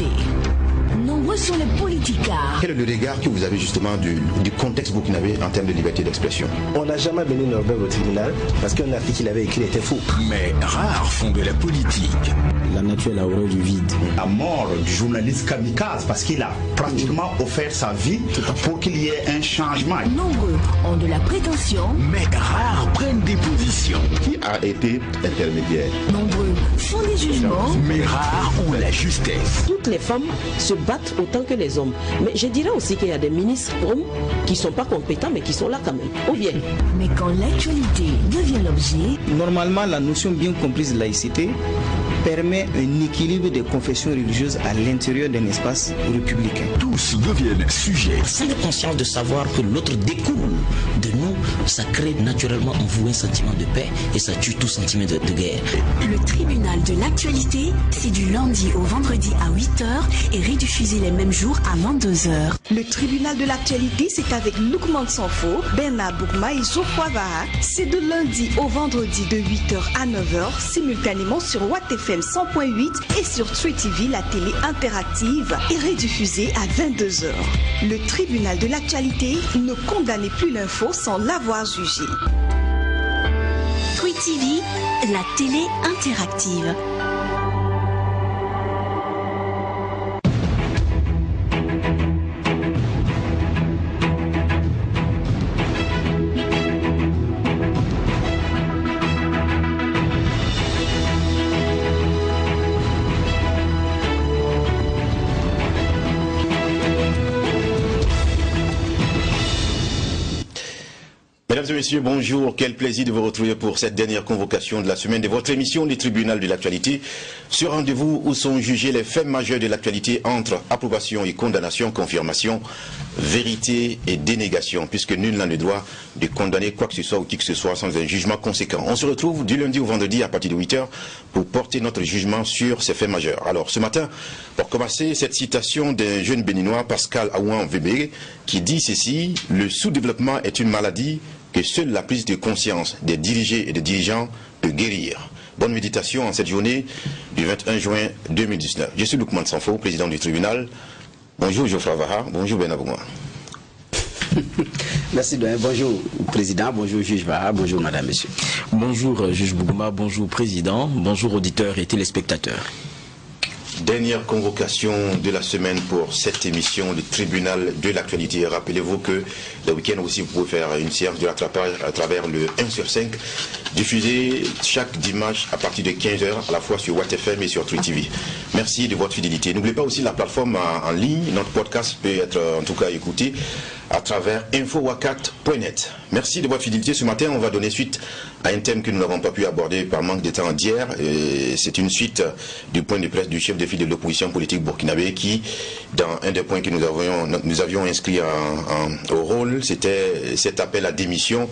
l'actualité. Sont les politicards. Quel est le regard que vous avez justement du, du contexte burkinabé en termes de liberté d'expression? On n'a jamais mené Norbert au tribunal parce qu'un article qu'il avait écrit était faux. Mais rares font de la politique. La nature est la horreur du vide. La mort du journaliste Kamikaze parce qu'il a pratiquement offert sa vie pour qu'il y ait un changement. Nombreux ont de la prétention. Mais rares prennent des positions. Qui a été intermédiaire? Nombreux font des jugements. Mais rares ont la justesse. Toutes les femmes se battent autant que les hommes. Mais je dirais aussi qu'il y a des ministres hommes qui ne sont pas compétents mais qui sont là quand même. Ou bien Mais quand l'actualité devient l'objet, Normalement, la notion bien comprise de laïcité permet un équilibre des confessions religieuses à l'intérieur d'un espace républicain. Tous deviennent sujets. Sans conscience de savoir que l'autre découle de nous, ça crée naturellement en vous un sentiment de paix et ça tue tout sentiment de, guerre. Le tribunal de l'actualité, c'est du lundi au vendredi à 8h et rediffusé les mêmes jours à 22h. Le tribunal de l'actualité, c'est avec Loukman Sanfo, Bernard Boukma et Geoffroy Vaha. C'est de lundi au vendredi de 8h à 9h, simultanément sur Watt FM 100.8 et sur Tree TV, la télé interactive, et rediffusé à 22h. Le tribunal de l'actualité ne condamnait plus l'info sans l'avoir jugé. Tweet TV, la télé interactive. Mesdames et messieurs, bonjour. Quel plaisir de vous retrouver pour cette dernière convocation de la semaine de votre émission du tribunal de l'actualité. Ce rendez-vous où sont jugés les faits majeurs de l'actualité entre approbation et condamnation, confirmation, vérité et dénégation, puisque nul n'a le droit de condamner quoi que ce soit ou qui que ce soit sans un jugement conséquent. On se retrouve du lundi au vendredi à partir de 8 heures pour porter notre jugement sur ces faits majeurs. Alors ce matin, pour commencer, cette citation d'un jeune béninois, Pascal Aouan Weber, qui dit ceci, le sous-développement est une maladie que seule la prise de conscience des dirigés et des dirigeants peut guérir. Bonne méditation en cette journée du 21 juin 2019. Je suis Loukman Sanfo, président du tribunal. Bonjour Geoffroy Vaha, bonjour Ben Abouma. Merci, Doyen. Bonjour, Président. Bonjour, juge Vaha. Bonjour, Madame, Monsieur. Bonjour euh, juge Bougouma, bonjour président, bonjour auditeurs et téléspectateurs. Dernière convocation de la semaine pour cette émission, le tribunal de l'actualité. Rappelez-vous que le week-end aussi, vous pouvez faire une séance de rattrapage à travers le 1 sur 5, diffusé chaque dimanche à partir de 15h, à la fois sur WattFM et sur True TV. Merci de votre fidélité. N'oubliez pas aussi la plateforme en, ligne. Notre podcast peut être en tout cas écouté à travers infowacat.net. Merci de votre fidélité. Ce matin, on va donner suite à un thème que nous n'avons pas pu aborder par manque de temps d'hier. C'est une suite du point de presse du chef de file de l'opposition politique burkinabé qui, dans un des points que nous avions, nous avions inscrit au rôle, c'était cet appel à démission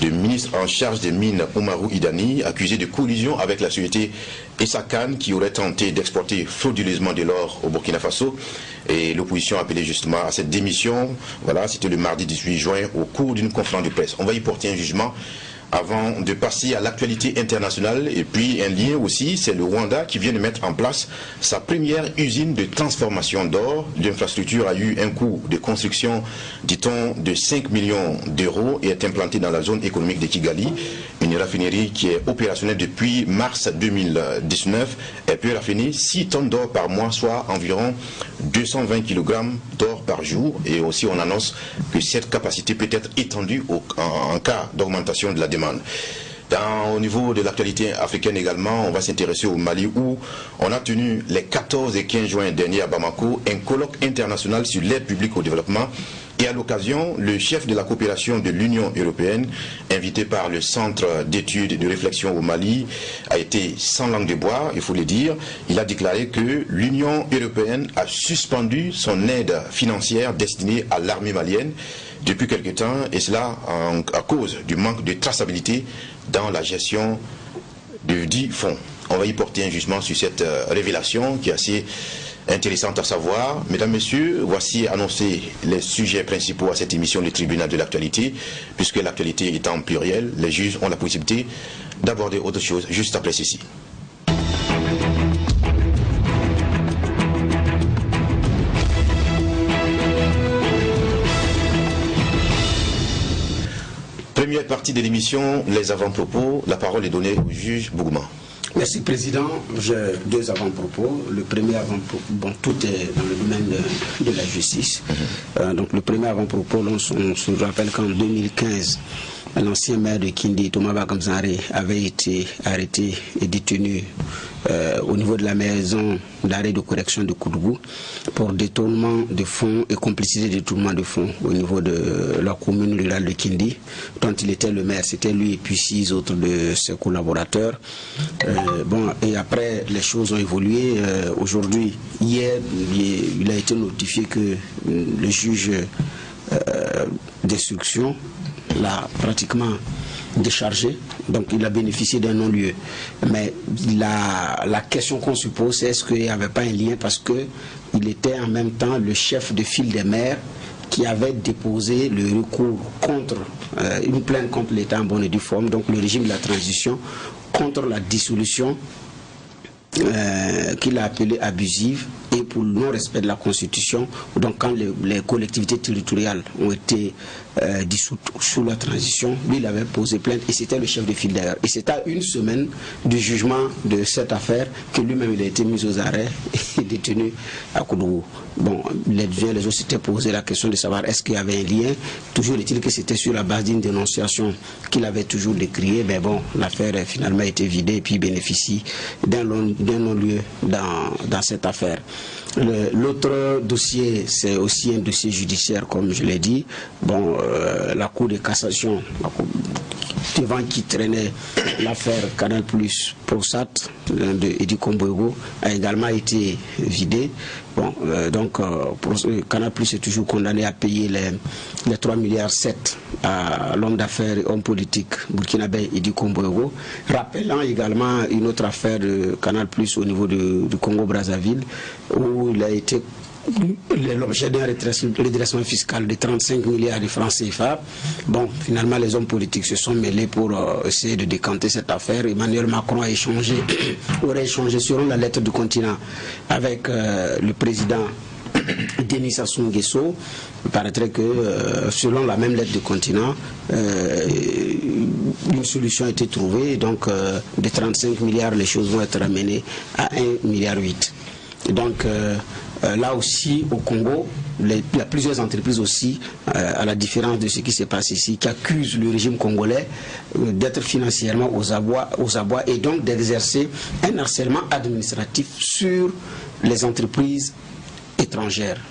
du ministre en charge des mines, Omarou Idani, accusé de collusion avec la société Essakan qui aurait tenté d'exporter frauduleusement de l'or au Burkina Faso. Et l'opposition a appelé justement à cette démission. Voilà, c'était le mardi 18 juin au cours d'une conférence de presse. On va y porter un jugement avant de passer à l'actualité internationale. Et puis un lien aussi, c'est le Rwanda qui vient de mettre en place sa première usine de transformation d'or. L'infrastructure a eu un coût de construction, dit-on, de 5 millions d'euros et est implantée dans la zone économique de Kigali. Une raffinerie qui est opérationnelle depuis mars 2019. Elle peut raffiner 6 tonnes d'or par mois, soit environ 220 kg d'or par jour. Et aussi, on annonce que cette capacité peut être étendue en, en cas d'augmentation de la demande. Dans, au niveau de l'actualité africaine également, on va s'intéresser au Mali où on a tenu les 14 et 15 juin dernier à Bamako un colloque international sur l'aide publique au développement. Et à l'occasion, le chef de la coopération de l'Union européenne, invité par le Centre d'études et de réflexion au Mali, a été sans langue de bois, il faut le dire. Il a déclaré que l'Union européenne a suspendu son aide financière destinée à l'armée malienne depuis quelque temps, et cela à cause du manque de traçabilité dans la gestion de dix fonds. On va y porter un jugement sur cette euh, révélation qui est assez Intéressante à savoir. Mesdames, Messieurs, voici annoncés les sujets principaux à cette émission du tribunal de l'actualité. Puisque l'actualité étant en pluriel, les juges ont la possibilité d'aborder autre chose juste après ceci. Première partie de l'émission, les avant-propos, la parole est donnée au juge Bougman. Merci Président. J'ai deux avant-propos. Le premier avant-propos, bon, tout est dans le domaine de, la justice. Mhm. Euh, donc le premier avant-propos, on, on, se rappelle qu'en 2015, l'ancien maire de Kindi, Thomas Bakamzare, avait été arrêté et détenu euh, au niveau de la maison d'arrêt de correction de Koudougou pour détournement de fonds et complicité de détournement de fonds au niveau de la commune rurale de Kindi, dont il était le maire. C'était lui et puis six autres de ses collaborateurs. Euh, bon, et après, les choses ont évolué. Euh, aujourd'hui, hier, il a été notifié que le juge d'instruction l'a pratiquement déchargé, donc il a bénéficié d'un non-lieu. Mais la, question qu'on se pose, c'est est-ce qu'il n'y avait pas un lien? Parce qu'il était en même temps le chef de file des maires qui avait déposé le recours contre euh, une plainte contre l'État en bonne et due forme, donc le régime de la transition, contre la dissolution euh, qu'il a appelée abusive et pour le non-respect de la Constitution, donc quand les, collectivités territoriales ont été euh, dissoutes sous la transition, lui il avait posé plainte et c'était le chef de file d'ailleurs. Et c'était à une semaine du jugement de cette affaire que lui-même il a été mis aux arrêts et détenu à Koudougou. Bon, les uns les autres s'étaient posé la question de savoir est-ce qu'il y avait un lien. Toujours est-il que c'était sur la base d'une dénonciation qu'il avait toujours décriée. Mais bon, l'affaire a finalement été vidée et puis bénéficie d'un non-lieu dans cette affaire. L'autre dossier, c'est aussi un dossier judiciaire, comme je l'ai dit. Bon, euh, la Cour de cassation, devant qui traînait l'affaire Canal Plus ProSat de Eddie Kombogo, a également été vidée. Bon, euh, donc, euh, Canal Plus est toujours condamné à payer les, les 3 milliards 7 à l'homme d'affaires et homme politique burkinabé Idi Kombogo, rappelant également une autre affaire de Canal Plus au niveau du Congo-Brazzaville, où il a été l'objet d'un redressement fiscal de 35 milliards de francs CFA. Bon, finalement, les hommes politiques se sont mêlés pour euh, essayer de décanter cette affaire. Emmanuel Macron a échangé, aurait échangé selon la lettre du continent avec euh, le président Denis Sassou Nguesso. Il paraîtrait que, euh, selon la même lettre du continent, une solution a été trouvée. Donc, de 35 milliards, les choses vont être ramenées à 1 milliard 8. donc, euh, là aussi, au Congo, il y a plusieurs entreprises aussi, euh, à la différence de ce qui se passe ici, qui accusent le régime congolais euh, d'être financièrement aux abois, aux abois et donc d'exercer un harcèlement administratif sur les entreprises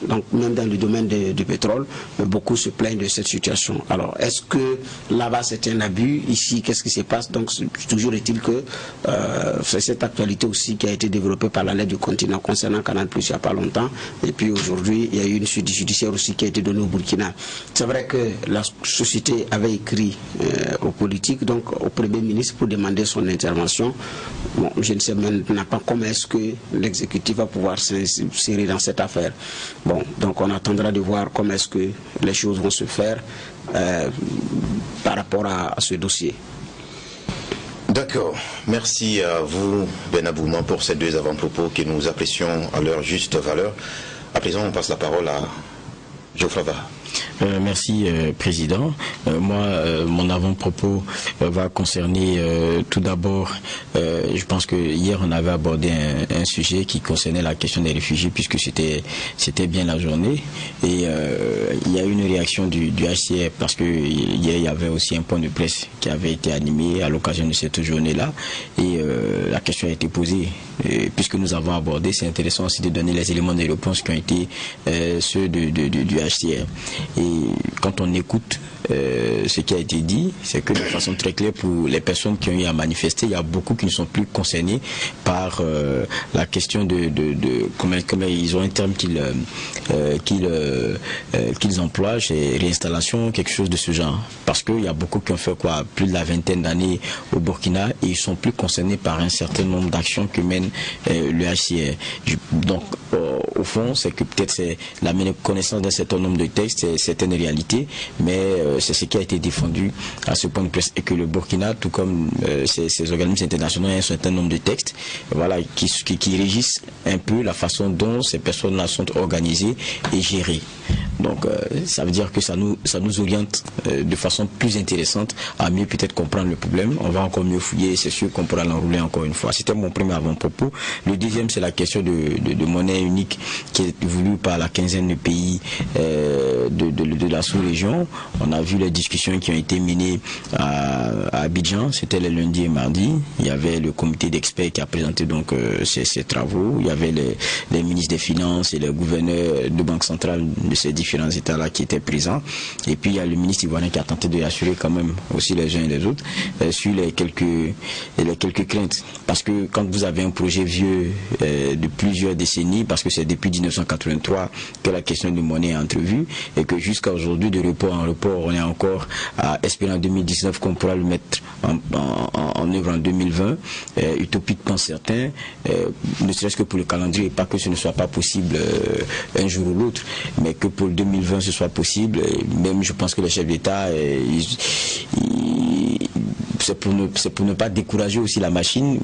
Donc même dans le domaine du pétrole, beaucoup se plaignent de cette situation. Alors est-ce que là-bas c'est un abus? Ici, qu'est-ce qui se passe? Donc toujours est-il que euh, c'est cette actualité aussi qui a été développée par la lettre du continent concernant Canal Plus il n'y a pas longtemps. Et puis aujourd'hui, il y a eu une suite judiciaire aussi qui a été donnée au Burkina. C'est vrai que la société avait écrit euh, aux politiques, donc au Premier ministre pour demander son intervention. Bon, je ne sais même pas comment est-ce que l'exécutif va pouvoir s'insérer dans cette affaire. Bon, donc on attendra de voir comment est-ce que les choses vont se faire euh, par rapport à, ce dossier. D'accord. Merci à vous, Ben Abouman, pour ces deux avant-propos que nous apprécions à leur juste valeur. À présent, on passe la parole à Geoffroy euh, merci, euh, Président. Euh, moi, mon avant-propos va concerner tout d'abord, je pense que hier on avait abordé un, sujet qui concernait la question des réfugiés puisque c'était c'était bien la journée et il y a eu une réaction du, du HCR parce que hier il y avait aussi un point de presse qui avait été animé à l'occasion de cette journée-là et la question a été posée puisque nous avons abordé, c'est intéressant aussi de donner les éléments de réponse qui ont été ceux du HCR. Et quand on écoute euh, ce qui a été dit, c'est que de façon très claire pour les personnes qui ont eu à manifester, il y a beaucoup qui ne sont plus concernés par euh, la question de, comment, ils ont un terme qu'ils euh, qu'ils emploient, c'est réinstallation, quelque chose de ce genre. Parce qu'il y a beaucoup qui ont fait quoi, plus de la vingtaine d'années au Burkina et ils sont plus concernés par un certain nombre d'actions que mène le HCR. Donc, au fond, c'est que peut-être c'est la connaissance d'un certain nombre de textes, certaines réalités, mais euh, c'est ce qui a été défendu à ce point de presse et que le Burkina, tout comme euh, ces, organismes internationaux, a un certain nombre de textes, voilà, qui, qui, régissent un peu la façon dont ces personnes-là sont organisées et gérées. Donc, ça veut dire que ça nous, ça nous oriente de façon plus intéressante à mieux peut-être comprendre le problème. On va encore mieux fouiller, c'est sûr qu'on pourra l'enrouler encore une fois. C'était mon premier avant-propos. Le deuxième, c'est la question de, de, monnaie unique qui est voulue par la quinzaine de pays euh, de, la sous-région. On a vu les discussions qui ont été menées à, Abidjan, c'était le lundi et mardi. Il y avait le comité d'experts qui a présenté donc euh, ses, travaux. Il y avait les, ministres des Finances et les gouverneurs de banque centrale de ces différents États-là qui étaient présents. Et puis il y a le ministre ivoirien qui a tenté de rassurer quand même aussi les uns et les autres euh, sur les quelques, les quelques craintes. Parce que quand vous avez un projet vieux de plusieurs décennies, parce que c'est depuis 1983 que la question de monnaie est entrevue et que jusqu'à aujourd'hui, de report en report, on est encore à espérer en 2019 qu'on pourra le mettre en, œuvre en 2020. Euh, utopiquement certain, euh, ne serait-ce que pour le calendrier, et pas que ce ne soit pas possible euh, un jour ou l'autre, mais que pour le 2020 ce soit possible. même je pense que les chefs d'État, c'est pour, ne, pas décourager aussi la machine,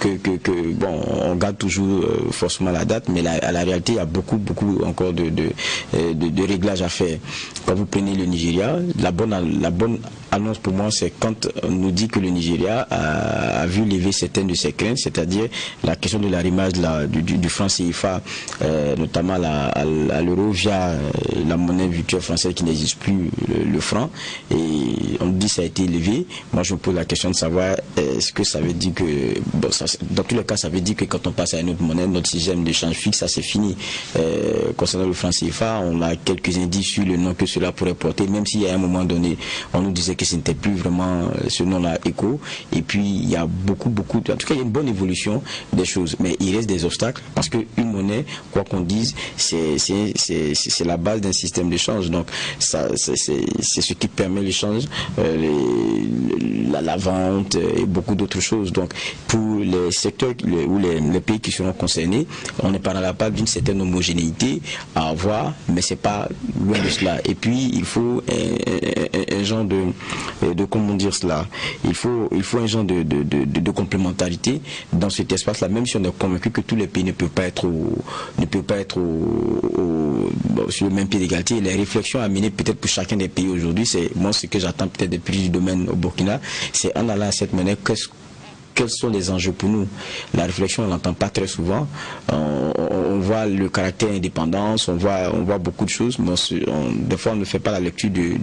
que, bon, on garde toujours forcément la date, mais à la réalité, il y a beaucoup, beaucoup encore de, de, réglages à faire. Quand vous prenez le Nigeria, la bonne annonce pour moi, c'est quand on nous dit que le Nigeria a, vu lever certaines de ses craintes, c'est-à-dire la question de l'arrimage du, du, franc CFA, euh, notamment à, l'euro via euh, la monnaie virtuelle française qui n'existe plus, le, franc. Et on dit que ça a été levé. Moi, je me pose la question de savoir est-ce que ça veut dire que, dans tous les cas, ça veut dire que quand on passe à une autre monnaie, notre système d'échange fixe, ça c'est fini. Euh, concernant le franc CFA, on a quelques indices sur le nom que cela pourrait porter, même y a un moment donné, on nous disait que ce n'était plus vraiment euh, ce nom-là écho. Et puis, il y a beaucoup, beaucoup, en tout cas, il y a une bonne évolution des choses. Mais il reste des obstacles parce qu'une monnaie, quoi qu'on dise, c'est la base d'un système d'échange. Donc, c'est ce qui permet l'échange, euh, la, vente et beaucoup d'autres choses. Donc, pour les secteurs ou les, pays qui seront concernés, on ne parlera pas d'une certaine homogénéité à avoir, mais c'est pas loin de cela. Et puis, il faut un genre de, de comment dire cela. Il faut, il faut un genre de, de, de, complémentarité dans cet espace-là, même si on est convaincu que tous les pays ne peuvent pas être, ne peuvent pas être sur le même pied d'égalité. Les réflexions à mener peut-être pour chacun des pays aujourd'hui, c'est moi ce que j'attends peut-être depuis du domaine au Burkina, c'est en allant à cette manière, quels sont les enjeux pour nous? La réflexion, on n'entend pas très souvent. On, voit le caractère indépendance, on voit, beaucoup de choses, mais des fois on ne fait pas la lecture de,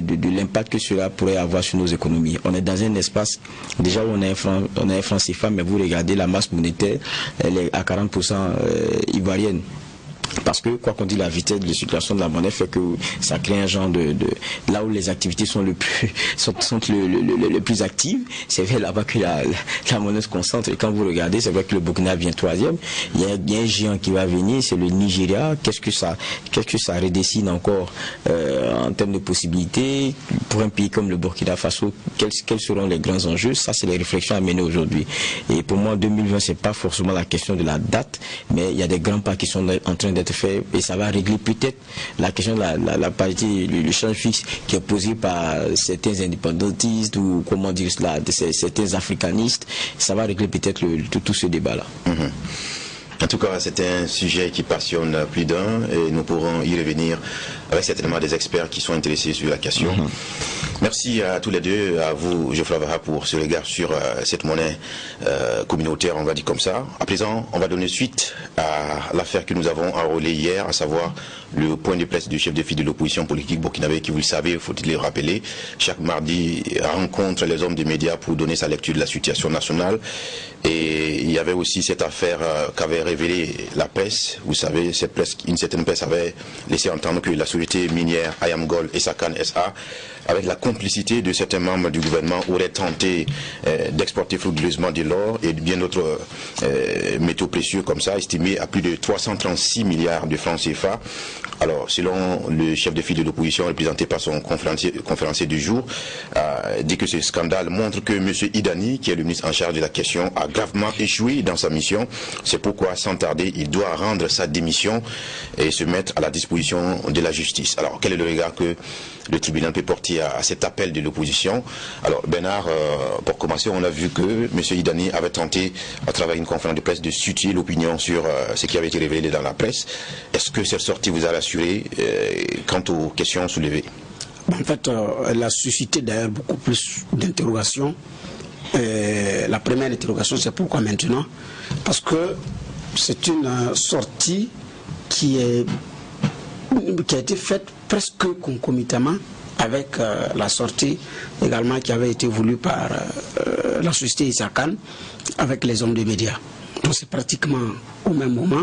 de, l'impact que cela pourrait avoir sur nos économies. On est dans un espace, déjà où on a un franc, on a un franc CFA, mais vous regardez la masse monétaire, elle est à 40% euh, ivoirienne. Parce que, quoi qu'on dise, la vitesse de circulation de la monnaie fait que ça crée un genre de, là où les activités sont le plus, sont, le, plus actives, c'est vrai là-bas que la, monnaie se concentre. Et quand vous regardez, c'est vrai que le Burkina vient troisième. Il y, a, un géant qui va venir, c'est le Nigeria. Qu'est-ce que ça, qu'est-ce que ça redessine encore euh, en termes de possibilités pour un pays comme le Burkina Faso? Quels, quels seront les grands enjeux? Ça, c'est les réflexions à mener aujourd'hui. Et pour moi, 2020, c'est pas forcément la question de la date, mais il y a des grands pas qui sont en train d'être fait et ça va régler peut-être la question de la, parité, le, champ fixe qui est posé par certains indépendantistes ou comment dire cela, certains africanistes. Ça va régler peut-être tout, ce débat-là. Mhm. En tout cas, c'est un sujet qui passionne plus d'un et nous pourrons y revenir avec certainement des experts qui sont intéressés sur la question. Mhm. Merci à tous les deux, à vous, Geoffroy Vara, pour ce regard sur euh, cette monnaie euh, communautaire, on va dire comme ça. À présent, on va donner suite à l'affaire que nous avons enrôlée hier, à savoir le point de presse du chef de file de l'opposition politique burkinabé, qui, vous le savez, faut-il le rappeler, chaque mardi rencontre les hommes des médias pour donner sa lecture de la situation nationale. Et il y avait aussi cette affaire euh, qu'avait révélée la presse. Vous savez, cette presse, une certaine presse avait laissé entendre que la société minière Ayamgol et Sakan SA avec la complicité de certains membres du gouvernement, aurait tenté euh, d'exporter frauduleusement de l'or et bien d'autres euh, métaux précieux comme ça, estimés à plus de 336 milliards de francs CFA. Alors, selon le chef de file de l'opposition représenté par son conférencier, conférencier du jour, euh, dit que ce scandale montre que M. Idani, qui est le ministre en charge de la question, a gravement échoué dans sa mission. C'est pourquoi, sans tarder, il doit rendre sa démission et se mettre à la disposition de la justice. Alors, quel est le regard que le tribunal peut porter à, cet appel de l'opposition Alors, Bernard, euh, pour commencer, on a vu que M. Idani avait tenté, à travers une conférence de presse, de situer l'opinion sur euh, ce qui avait été révélé dans la presse. Est-ce que cette sortie vous a rassuré euh, quant aux questions soulevées? En fait, elle a suscité d'ailleurs beaucoup plus d'interrogations. la première interrogation, c'est pourquoi maintenant? Parce que c'est une sortie qui, est, qui a été faite presque concomitamment avec euh, la sortie également qui avait été voulue par euh, la société Isakan avec les hommes des médias. Donc c'est pratiquement au même moment.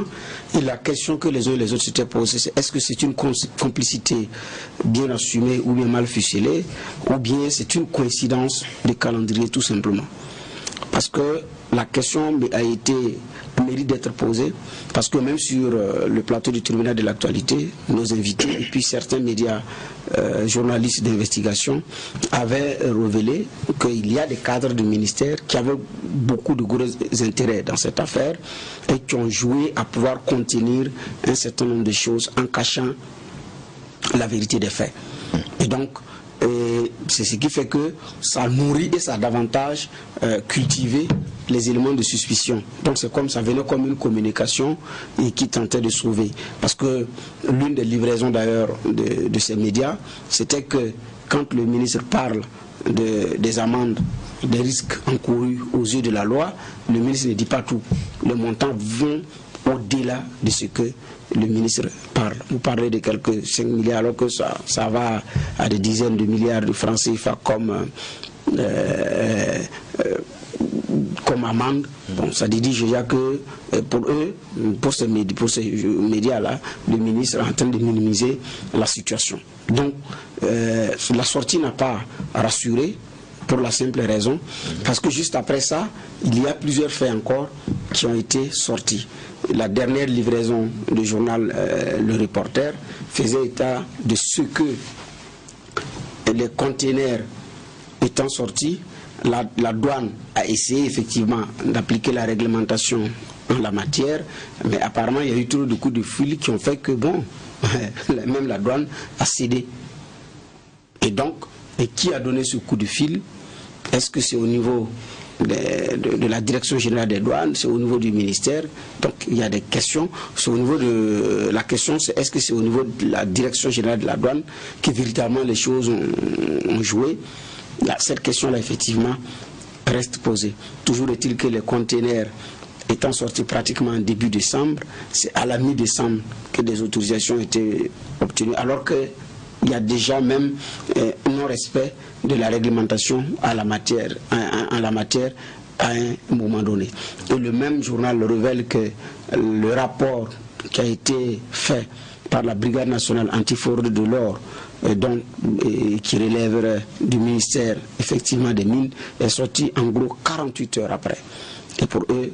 Et la question que les uns et les autres s'étaient posées, c'est est-ce que c'est une complicité bien assumée ou bien mal ficelée, ou bien c'est une coïncidence de calendrier tout simplement. Parce que la question a été mérite d'être posée parce que même sur euh, le plateau du tribunal de l'actualité, nos invités et puis certains médias euh, journalistes d'investigation avaient révélé qu'il y a des cadres du ministère qui avaient beaucoup de gros intérêts dans cette affaire et qui ont joué à pouvoir contenir un certain nombre de choses en cachant la vérité des faits. Et donc, c'est ce qui fait que ça nourrit et ça a davantage euh, cultivé les éléments de suspicion. Donc c'est comme ça venait comme une communication et qui tentait de sauver. Parce que l'une des livraisons d'ailleurs de, ces médias, c'était que quand le ministre parle des amendes, des risques encourus aux yeux de la loi, le ministre ne dit pas tout. Le montant vont au-delà de ce que le ministre parle. Vous parlez de quelques 5 milliards alors que ça, ça va à des dizaines de milliards de francs CFA comme, euh, euh, comme amende. Bon, ça dit déjà que euh, pour eux, pour ces, pour ces médias-là, le ministre est en train de minimiser la situation. Donc, la sortie n'a pas rassuré pour la simple raison, parce que juste après ça, il y a plusieurs faits encore qui ont été sortis la dernière livraison du journal euh, Le Reporter faisait état de ce que les conteneurs étant sortis, la, douane a essayé effectivement d'appliquer la réglementation en la matière, mais apparemment il y a eu trop de coups de fil qui ont fait que, bon, même la douane a cédé. Et donc, et qui a donné ce coup de fil? Est-ce que c'est au niveau de, la direction générale des douanes, c'est au niveau du ministère? Donc il y a des questions. C'est au niveau de la question, c'est est-ce que c'est au niveau de la direction générale de la douane que véritablement les choses ont, joué? Cette question-là, effectivement, reste posée. Toujours est-il que les conteneurs étant sortis pratiquement en début décembre, c'est à la mi-décembre que des autorisations étaient obtenues, alors qu'il y a déjà même euh, non-respect de la réglementation à la matière, en, la matière à un moment donné. Et le même journal révèle que le rapport qui a été fait par la Brigade nationale antifraude de l'or, donc, qui relève du ministère effectivement des mines, est sorti en gros 48 heures après. Et pour eux,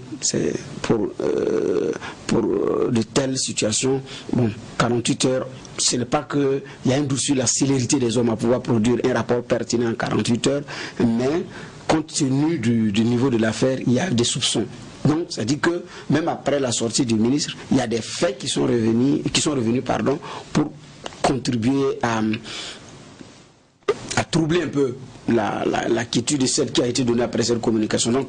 pour, euh, pour euh, de telles situations, bon, 48 heures, ce n'est pas qu'il y a un doute sur la célérité des hommes à pouvoir produire un rapport pertinent en 48 heures, mais compte tenu du, niveau de l'affaire, il y a des soupçons. Donc, ça dit que même après la sortie du ministre, il y a des faits qui sont revenus, qui sont revenus pardon, pour contribuer à, à troubler un peu la, la, quiétude de celle qui a été donnée après cette communication. Donc,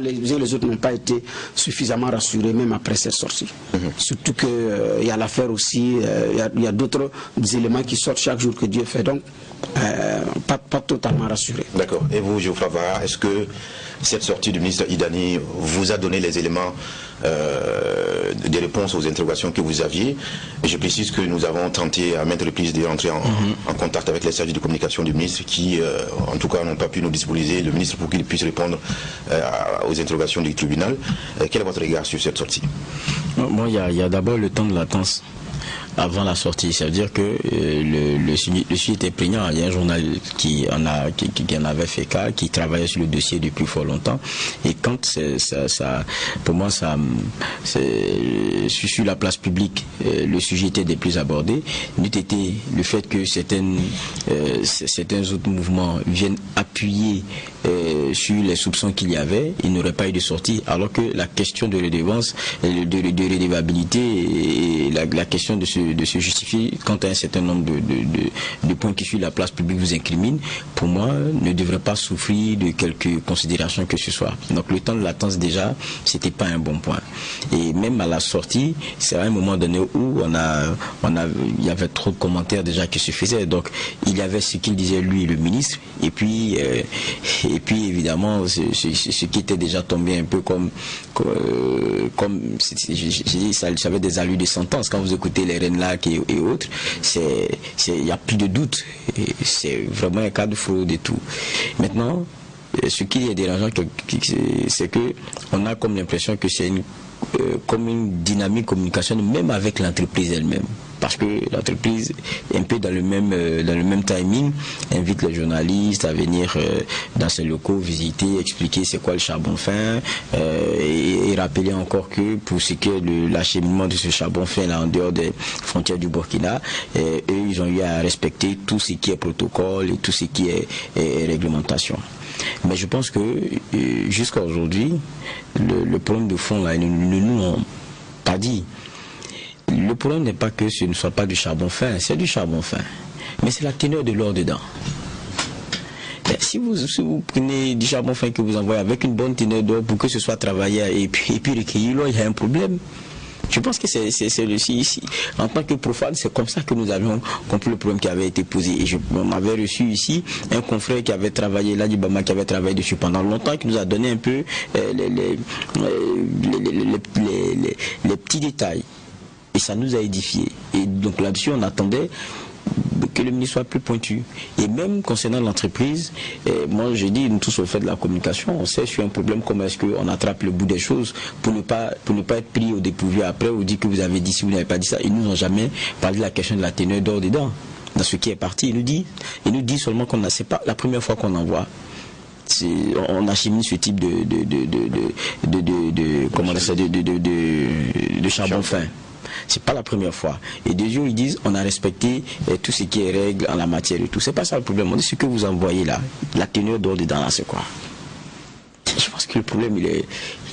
les uns et les autres n'ont pas été suffisamment rassurés, même après cette sortie. Mhm. Surtout qu'il euh, y a l'affaire aussi, euh, il y a, d'autres éléments qui sortent chaque jour que Dieu fait. Donc, euh, pas, pas, totalement rassurés. D'accord. Et vous, Geoffroy est-ce que cette sortie du ministre Idani vous a donné les éléments euh, des réponses aux interrogations que vous aviez. je précise que nous avons tenté à maintes reprises de rentrer en, mhm. contact avec les services de communication du ministre qui, euh, en tout cas, n'ont pas pu nous disponibiliser le ministre pour qu'il puisse répondre euh, aux interrogations du tribunal. quel est votre regard sur cette sortie? Bon, il y a, d'abord le temps de latence. Avant la sortie. Ça veut dire que euh, le, sujet, était prégnant. Il y a un journal qui en, a, qui, qui en avait fait cas, qui travaillait sur le dossier depuis fort longtemps. Et quand ça, ça, pour moi, ça, sur la place publique, euh, le sujet était des plus abordés, n'eût été le fait que certaines, euh, certains autres mouvements viennent appuyer euh, sur les soupçons qu'il y avait, il n'aurait pas eu de sortie. Alors que la question de redevance, de, de, de redevabilité et la, question de se, justifier quant à un certain nombre de, points qui suivent la place publique vous incriminent, pour moi, ne devrait pas souffrir de quelques considérations que ce soit. Donc le temps de latence déjà, c'était pas un bon point. Et même à la sortie, c'est à un moment donné où on a, on a, il y avait trop de commentaires déjà qui se faisaient. Donc il y avait ce qu'il disait lui, le ministre, et puis, euh, et puis évidemment ce, qui était déjà tombé un peu comme, comme, comme avait des allures de sentence quand vous écoutez les Renlac et, et autres. C'est, il n'y a plus de doute. C'est vraiment un cas de fraude et tout. Maintenant, ce qui est dérangeant, c'est que on a comme l'impression que c'est une euh, comme une dynamique communication même avec l'entreprise elle-même parce que l'entreprise un peu dans le même euh, dans le même timing invite les journalistes à venir euh, dans ses locaux visiter expliquer c'est quoi le charbon fin et, et, rappeler encore que pour ce qui est de l'acheminement de ce charbon fin là en dehors des frontières du Burkina eux ils ont eu à respecter tout ce qui est protocole et tout ce qui est, réglementation mais je pense que euh, jusqu'à aujourd'hui, le, problème de fond, là, ne nous, nous ont pas dit. Le problème n'est pas que ce ne soit pas du charbon fin, c'est du charbon fin. Mais c'est la teneur de l'or dedans. Si vous, prenez du charbon fin que vous envoyez avec une bonne teneur d'or pour que ce soit travaillé et puis, et puis recueilli, il y a un problème. Je pense que c'est le ici. En tant que profane, c'est comme ça que nous avions compris le problème qui avait été posé. Et je m'avais reçu ici un confrère qui avait travaillé là du Bama, qui avait travaillé dessus pendant longtemps, qui nous a donné un peu euh, les, les, petits détails. Et ça nous a édifié. Et donc là-dessus, on attendait que le ministre soit plus pointu. Et même concernant l'entreprise, eh, moi j'ai dit, nous tous au fait de la communication, on sait sur un problème comment est-ce qu'on attrape le bout des choses pour ne pas pour ne pas être pris au dépourvu après ou dire que vous avez dit si vous n'avez pas dit ça. Ils nous ont jamais parlé de la question de la teneur d'or dedans. Dans ce qui est parti, il nous dit, il nous dit seulement qu'on a, c'est pas la première fois qu'on envoie on achemine ce type de de de de de, de, de comment on ça de, de, de, de charbon fin. C'est pas la première fois. Et des jours, ils disent, on a respecté eh, tout ce qui est règle en la matière et tout. C'est pas ça le problème. On ce que vous envoyez là. La teneur d'ordre dedans là, c'est quoi? Je pense que le problème, il est,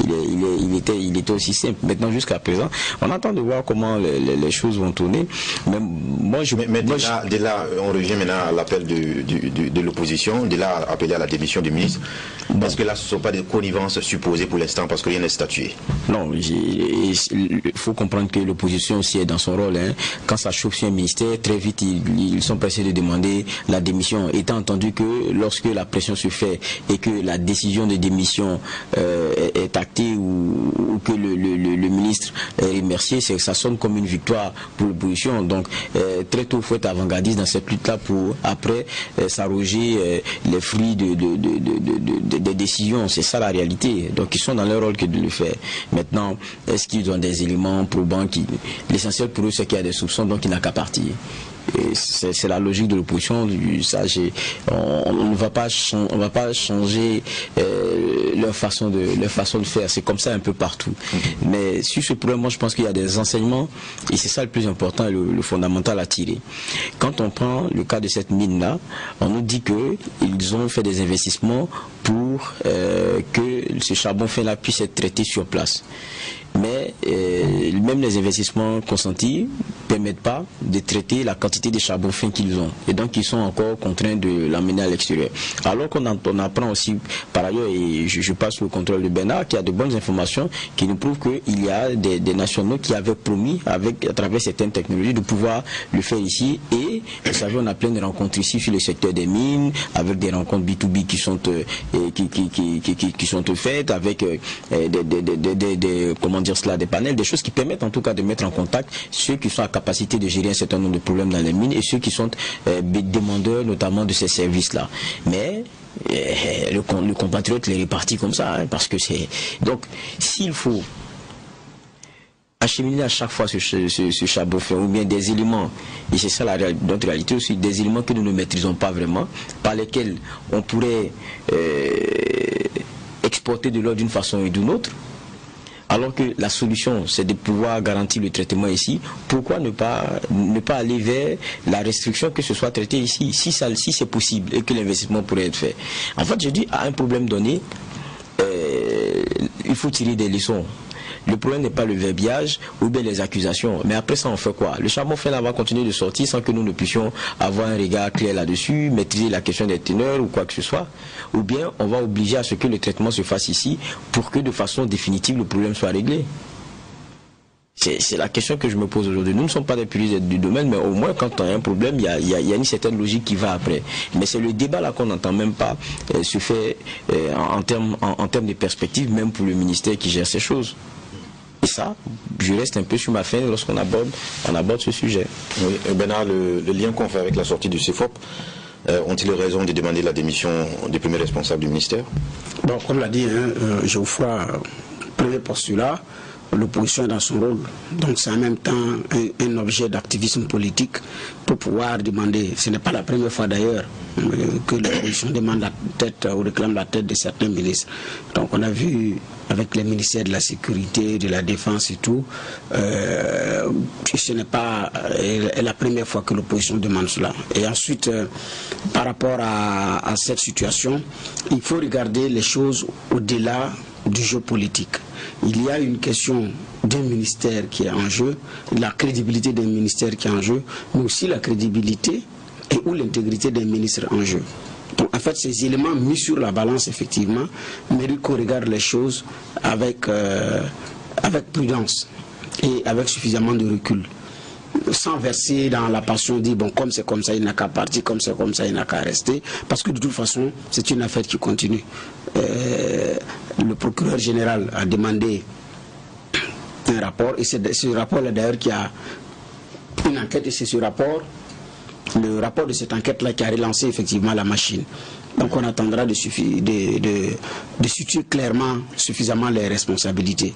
il, est, il, est, il, était, il était aussi simple. Maintenant, jusqu'à présent, on attend de voir comment les, les, les, choses vont tourner. Mais moi, je. Mais, mais moi, de, là, je... là, on revient maintenant à l'appel de, de, de, de l'opposition, de là, appeler à la démission du ministre. Bon. Parce que là, ce ne sont pas des connivences supposées pour l'instant, parce que rien n'est statué? Non, il faut comprendre que l'opposition aussi est dans son rôle. Hein. Quand ça chauffe sur un ministère, très vite, ils, ils, sont pressés de demander la démission. Étant entendu que lorsque la pression se fait et que la décision de démission euh, est, est ou, que le, ministre est remercié, ça sonne comme une victoire pour l'opposition. Donc, euh, très tôt, il faut être avant-gardiste dans cette lutte-là pour après euh, s'arroger les fruits de, de, de, des décisions. C'est ça la réalité. Donc, ils sont dans leur rôle que de le faire. Maintenant, est-ce qu'ils ont des éléments probants. L'essentiel pour eux, c'est qu'il y a des soupçons, donc il n'a qu'à partir c'est la logique de l'opposition. On, on, ne va pas, on va pas changer euh, leur façon de leur façon de faire. C'est comme ça un peu partout. Mm -hmm. Mais sur ce problème, moi, je pense qu'il y a des enseignements et c'est ça le plus important et le, le, fondamental à tirer. Quand on prend le cas de cette mine là, on nous dit que ils ont fait des investissements pour euh, que ce charbon fin là puisse être traité sur place mais euh, même les investissements consentis permettent pas de traiter la quantité de charbon fin qu'ils ont. Et donc ils sont encore contraints de l'amener à l'extérieur. Alors qu'on on apprend aussi par ailleurs et je, passe le contrôle de Bernard qui a de bonnes informations qui nous prouvent qu'il y a des, des, nationaux qui avaient promis avec à travers certaines technologies de pouvoir le faire ici. Et vous savez on a plein de rencontres ici sur le secteur des mines avec des rencontres B2B qui sont euh, qui, qui, qui, qui, sont faites avec euh, des, des, des, dire cela, des panels, des choses qui permettent en tout cas de mettre en contact ceux qui sont à capacité de gérer un certain nombre de problèmes dans les mines et ceux qui sont euh, demandeurs notamment de ces services-là. Mais euh, le, compatriote les répartit comme ça, hein, parce que c'est... Donc, s'il faut acheminer à chaque fois ce, ce, fait ou bien des éléments, et c'est ça la, notre réalité aussi, des éléments que nous ne maîtrisons pas vraiment, par lesquels on pourrait euh, exporter de l'or d'une façon ou d'une autre, alors que la solution, c'est de pouvoir garantir le traitement ici, pourquoi ne pas, ne pas aller vers la restriction que ce soit traité ici, si, si c'est possible et que l'investissement pourrait être fait En fait, je dis, à un problème donné, euh, il faut tirer des leçons. Le problème n'est pas le verbiage ou bien les accusations. Mais après ça, on fait quoi? Le charbon fait va continuer de sortir sans que nous ne puissions avoir un regard clair là-dessus, maîtriser la question des teneurs ou quoi que ce soit. Ou bien on va obliger à ce que le traitement se fasse ici pour que de façon définitive le problème soit réglé. C'est la question que je me pose aujourd'hui. Nous ne sommes pas des puristes du domaine, mais au moins quand on a un problème, il y a, une certaine logique qui va après. Mais c'est le débat là qu'on n'entend même pas euh, se fait euh, en termes de perspective, même pour le ministère qui gère ces choses. Et ça, je reste un peu sur ma fin lorsqu'on aborde, on aborde ce sujet. Oui, Bernard, le, lien qu'on fait avec la sortie du CFOP, euh, ont-ils raison de demander la démission des premiers responsables du ministère? Bon, comme l'a dit hein, euh, Geoffroy, premier postulat, l'opposition est dans son rôle. Donc c'est en même temps un, objet d'activisme politique pour pouvoir demander, ce n'est pas la première fois d'ailleurs euh, que l'opposition demande la tête ou réclame la tête de certains ministres. Donc on a vu avec les ministères de la sécurité, de la défense et tout, euh, ce n'est pas euh, la première fois que l'opposition demande cela. Et ensuite, par rapport à, à cette situation, il faut regarder les choses au-delà du jeu politique. Il y a une question d'un ministère qui est en jeu, la crédibilité d'un ministère qui est en jeu, mais aussi la crédibilité et ou l'intégrité d'un ministre en jeu. Donc, en fait, ces éléments mis sur la balance, effectivement, méritent qu'on regarde les choses avec, euh, avec prudence et avec suffisamment de recul sans verser dans la passion, dire bon, comme c'est comme ça, il n'a qu'à partir, comme c'est comme ça, il n'a qu'à rester, parce que de toute façon, c'est une affaire qui continue. Euh, le procureur général a demandé un rapport, et c'est ce rapport-là d'ailleurs qui a une enquête, et c'est ce rapport, le rapport de cette enquête-là qui a relancé effectivement la machine. Donc on attendra de, situer clairement suffisamment les responsabilités.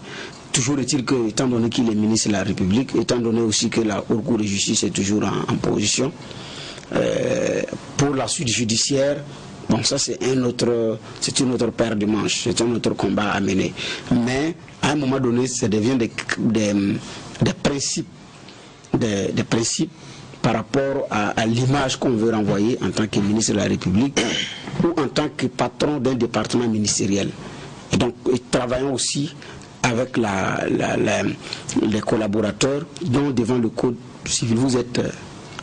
Toujours est-il que, étant donné qu'il est ministre de la République, étant donné aussi que la Haute Cour de justice est toujours en, position, euh, pour la suite judiciaire, bon ça c'est un autre, c'est une autre paire de manches, c'est un autre combat à mener. Mais à un moment donné, ça devient des, des, principes, des, principes par rapport à, l'image qu'on veut renvoyer en tant que ministre de la République ou en tant que patron d'un département ministériel. Et donc, travaillons aussi avec les collaborateurs dont devant le code civil vous êtes euh,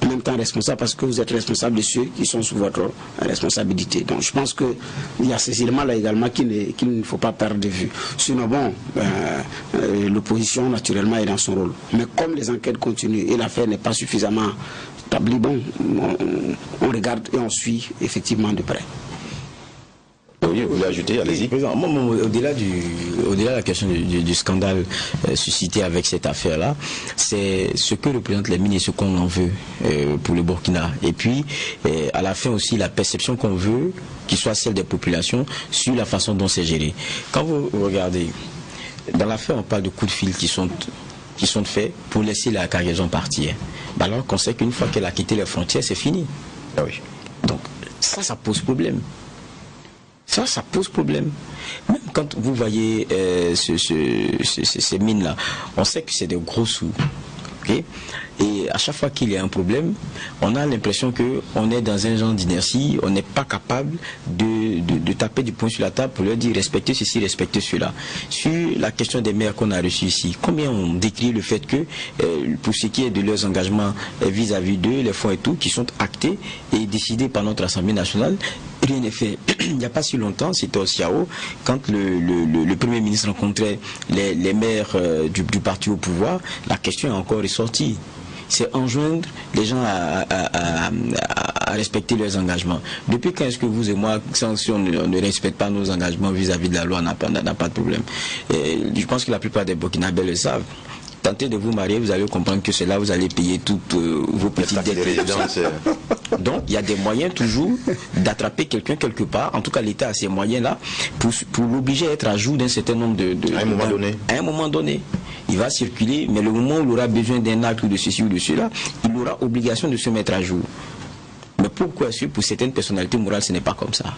en même temps responsable parce que vous êtes responsable de ceux qui sont sous votre responsabilité. Donc je pense qu'il y a ces éléments-là également qu'il ne faut pas perdre de vue. Sinon, bon, euh, euh, l'opposition naturellement est dans son rôle. Mais comme les enquêtes continuent et l'affaire n'est pas suffisamment établie, bon, on regarde et on suit effectivement de près. Oui, vous voulez ajouter, allez-y. Au-delà du, au-delà de la question du, scandale euh, suscité avec cette affaire-là, c'est ce que représente les mines et ce qu'on en veut euh, pour le Burkina. Et puis, euh, à la fin aussi, la perception qu'on veut, qui soit celle des populations, sur la façon dont c'est géré. Quand vous regardez, dans l'affaire, on parle de coups de fil qui sont qui sont faits pour laisser la cargaison partir. Bah alors qu'on sait qu'une fois qu'elle a quitté les frontières, c'est fini. Ah oui. Donc, ça, ça pose problème. Ça, ça pose problème. Même quand vous voyez euh, ces mines-là, on sait que c'est des gros sous. Et à chaque fois qu'il y a un problème, on a l'impression qu'on est dans un genre d'inertie, on n'est pas capable de, taper du poing sur la table pour leur dire respectez ceci, respectez cela. Sur la question des maires qu'on a reçus ici, combien on décrit le fait que, euh, pour ce qui est de leurs engagements euh, vis-à-vis d'eux, les fonds et tout, qui sont actés et décidés par notre Assemblée nationale, rien n'est fait. Il n'y a pas si longtemps, c'était au Siao, quand le, Premier ministre rencontrait les, maires euh, du, du, parti au pouvoir, la question est encore ressortie c'est enjoindre les gens à, respecter leurs engagements. Depuis quand est-ce que vous et moi, si on ne, respecte pas nos engagements vis-à-vis de la loi, on n'a pas, de problème? Je pense que la plupart des Burkinabés le savent tentez de vous marier, vous allez comprendre que c'est là où vous allez payer toutes euh, vos petites dettes. Donc, il y a des moyens toujours d'attraper quelqu'un quelque part. En tout cas, l'État a ces moyens-là pour, l'obliger à être à jour d'un certain nombre de, À un moment donné. À un moment donné il va circuler, mais le moment où il aura besoin d'un acte ou de ceci ou de cela, il aura obligation de se mettre à jour. Mais pourquoi est-ce que pour certaines personnalités morales, ce n'est pas comme ça?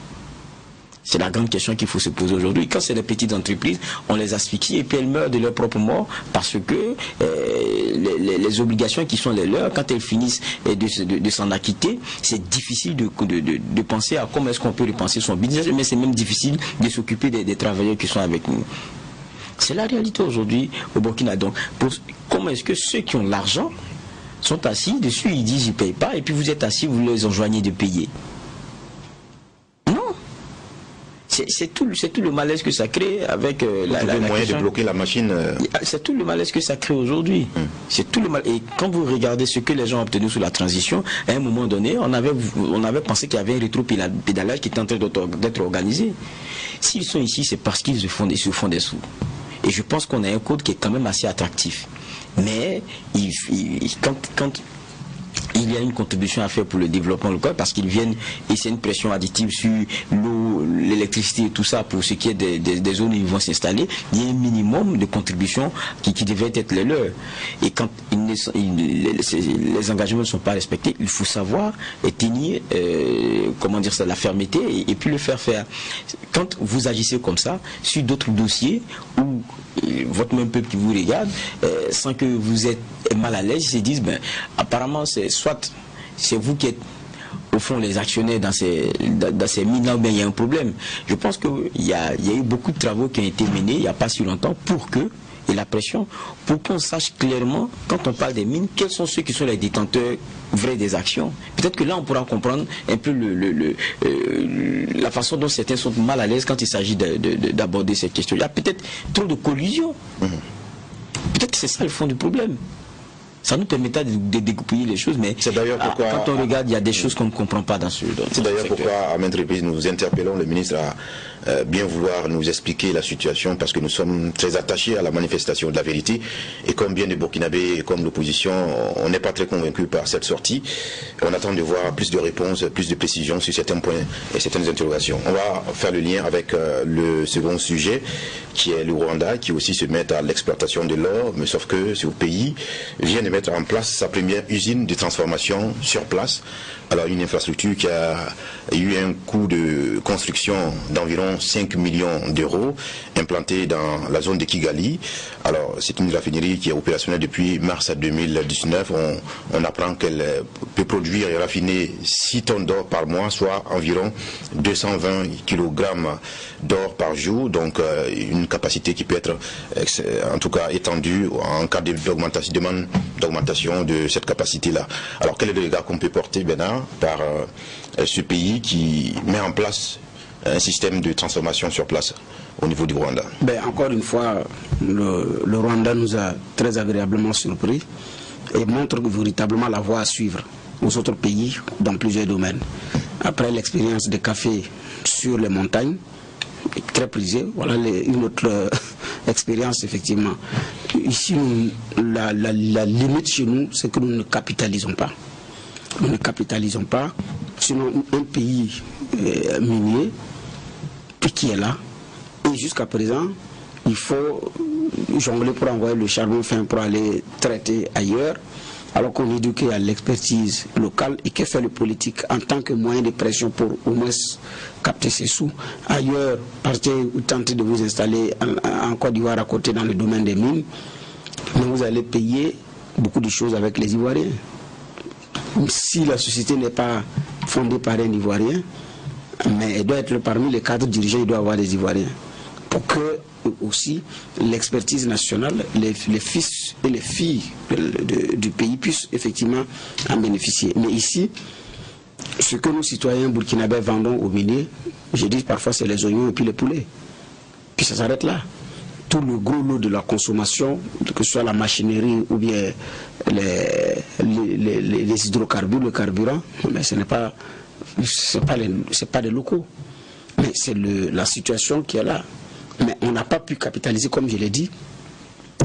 C'est la grande question qu'il faut se poser aujourd'hui. Quand c'est des petites entreprises, on les asphyxie et puis elles meurent de leur propre mort parce que euh, les, obligations qui sont les leurs, quand elles finissent de, s'en acquitter, c'est difficile de, penser à comment est-ce qu'on peut repenser son business, mais c'est même difficile de s'occuper des, travailleurs qui sont avec nous. C'est la réalité aujourd'hui au Burkina. Donc, comment est-ce que ceux qui ont l'argent sont assis dessus, ils disent ils ne payent pas, et puis vous êtes assis, vous les enjoignez de payer? C'est tout, tout le malaise que ça crée avec euh, la, la, moyen de bloquer la machine. Euh. C'est tout le malaise que ça crée aujourd'hui. Hmm. C'est tout le mal. Et quand vous regardez ce que les gens ont obtenu sous la transition, à un moment donné, on avait, on avait pensé qu'il y avait un rétro-pédalage qui était en train d'être organisé. S'ils sont ici, c'est parce qu'ils se font des, se font des sous. Et je pense qu'on a un code qui est quand même assez attractif. Mais il, quand, quand il y a une contribution à faire pour le développement local parce qu'ils viennent et c'est une pression additive sur l'eau, l'électricité tout ça pour ce qui est des, zones où ils vont s'installer. Il y a un minimum de contribution qui, qui devait être les leurs. Et quand les, engagements ne sont pas respectés, il faut savoir tenir, euh, comment dire ça, la fermeté et, puis le faire faire. Quand vous agissez comme ça sur d'autres dossiers où euh, votre même peuple qui vous regarde, euh, sans que vous êtes mal à l'aise, ils se disent, ben, apparemment, c'est soit c'est vous qui êtes au fond les actionnaires dans ces, dans, ces mines-là, il y a un problème. Je pense qu'il y a, y a eu beaucoup de travaux qui ont été menés il n'y a pas si longtemps pour que et la pression pour qu'on sache clairement, quand on parle des mines, quels sont ceux qui sont les détenteurs vrais des actions. Peut-être que là, on pourra comprendre un peu le, euh, la façon dont certains sont mal à l'aise quand il s'agit d'aborder cette question. Il y a peut-être trop de collusion. Mmh. Peut-être que c'est ça le fond du problème ça nous permettra de, découper les choses, mais ah, quand on regarde, il y a des choses qu'on ne comprend pas dans ce C'est d'ailleurs pourquoi, à maintes reprises, nous interpellons le ministre à bien vouloir nous expliquer la situation, parce que nous sommes très attachés à la manifestation de la vérité, et comme bien de Burkinabés et comme l'opposition, on n'est pas très convaincus par cette sortie. On attend de voir plus de réponses, plus de précisions sur certains points et certaines interrogations. On va faire le lien avec euh, le second sujet, qui est le Rwanda, qui aussi se met à l'exploitation de l'or, mais sauf que ce pays vient de mettre en place sa première usine de transformation sur place. Alors une infrastructure qui a eu un coût de construction d'environ 5 millions d'euros, implantée dans la zone de Kigali. Alors c'est une raffinerie qui est opérationnelle depuis mars 2019. On, apprend qu'elle peut produire et raffiner 6 tonnes d'or par mois, soit environ 220 kg d'or par jour. Donc euh, une capacité qui peut être en tout cas étendue en cas d'augmentation, demande d'augmentation de cette capacité-là. Alors quel est le dégât qu'on peut porter, par euh, ce pays qui met en place un système de transformation sur place au niveau du Rwanda ben, Encore une fois, le, Rwanda nous a très agréablement surpris et montre véritablement la voie à suivre aux autres pays dans plusieurs domaines. Après l'expérience de café sur les montagnes, très prisée, voilà une autre euh, expérience effectivement. Ici, la limite chez nous, c'est que nous ne capitalisons pas. Nous ne capitalisons pas. Sinon, un pays euh, minier qui est là, et jusqu'à présent, il faut jongler pour envoyer le charbon fin pour aller traiter ailleurs alors qu'on éduque à l'expertise locale et que fait le politique en tant que moyen de pression pour au moins capter ses sous. Ailleurs, partez ou tentez de vous installer en, en Côte d'Ivoire à côté dans le domaine des mines, mais vous allez payer beaucoup de choses avec les Ivoiriens. Si la société n'est pas fondée par un Ivoirien, mais elle doit être parmi les cadres dirigeants, il doit avoir des Ivoiriens. Pour que aussi l'expertise nationale, les, fils et les filles du pays puissent effectivement en bénéficier. Mais ici, ce que nous, citoyens burkinabés, vendons aux miniers, je dis parfois c'est les oignons et puis les poulets. Puis ça s'arrête là. Tout le gros lot de la consommation, que ce soit la machinerie ou bien les, les, hydrocarbures, le carburant, mais ce n'est pas, pas, pas des locaux. Mais c'est la situation qui est là. Mais on n'a pas pu capitaliser, comme je l'ai dit,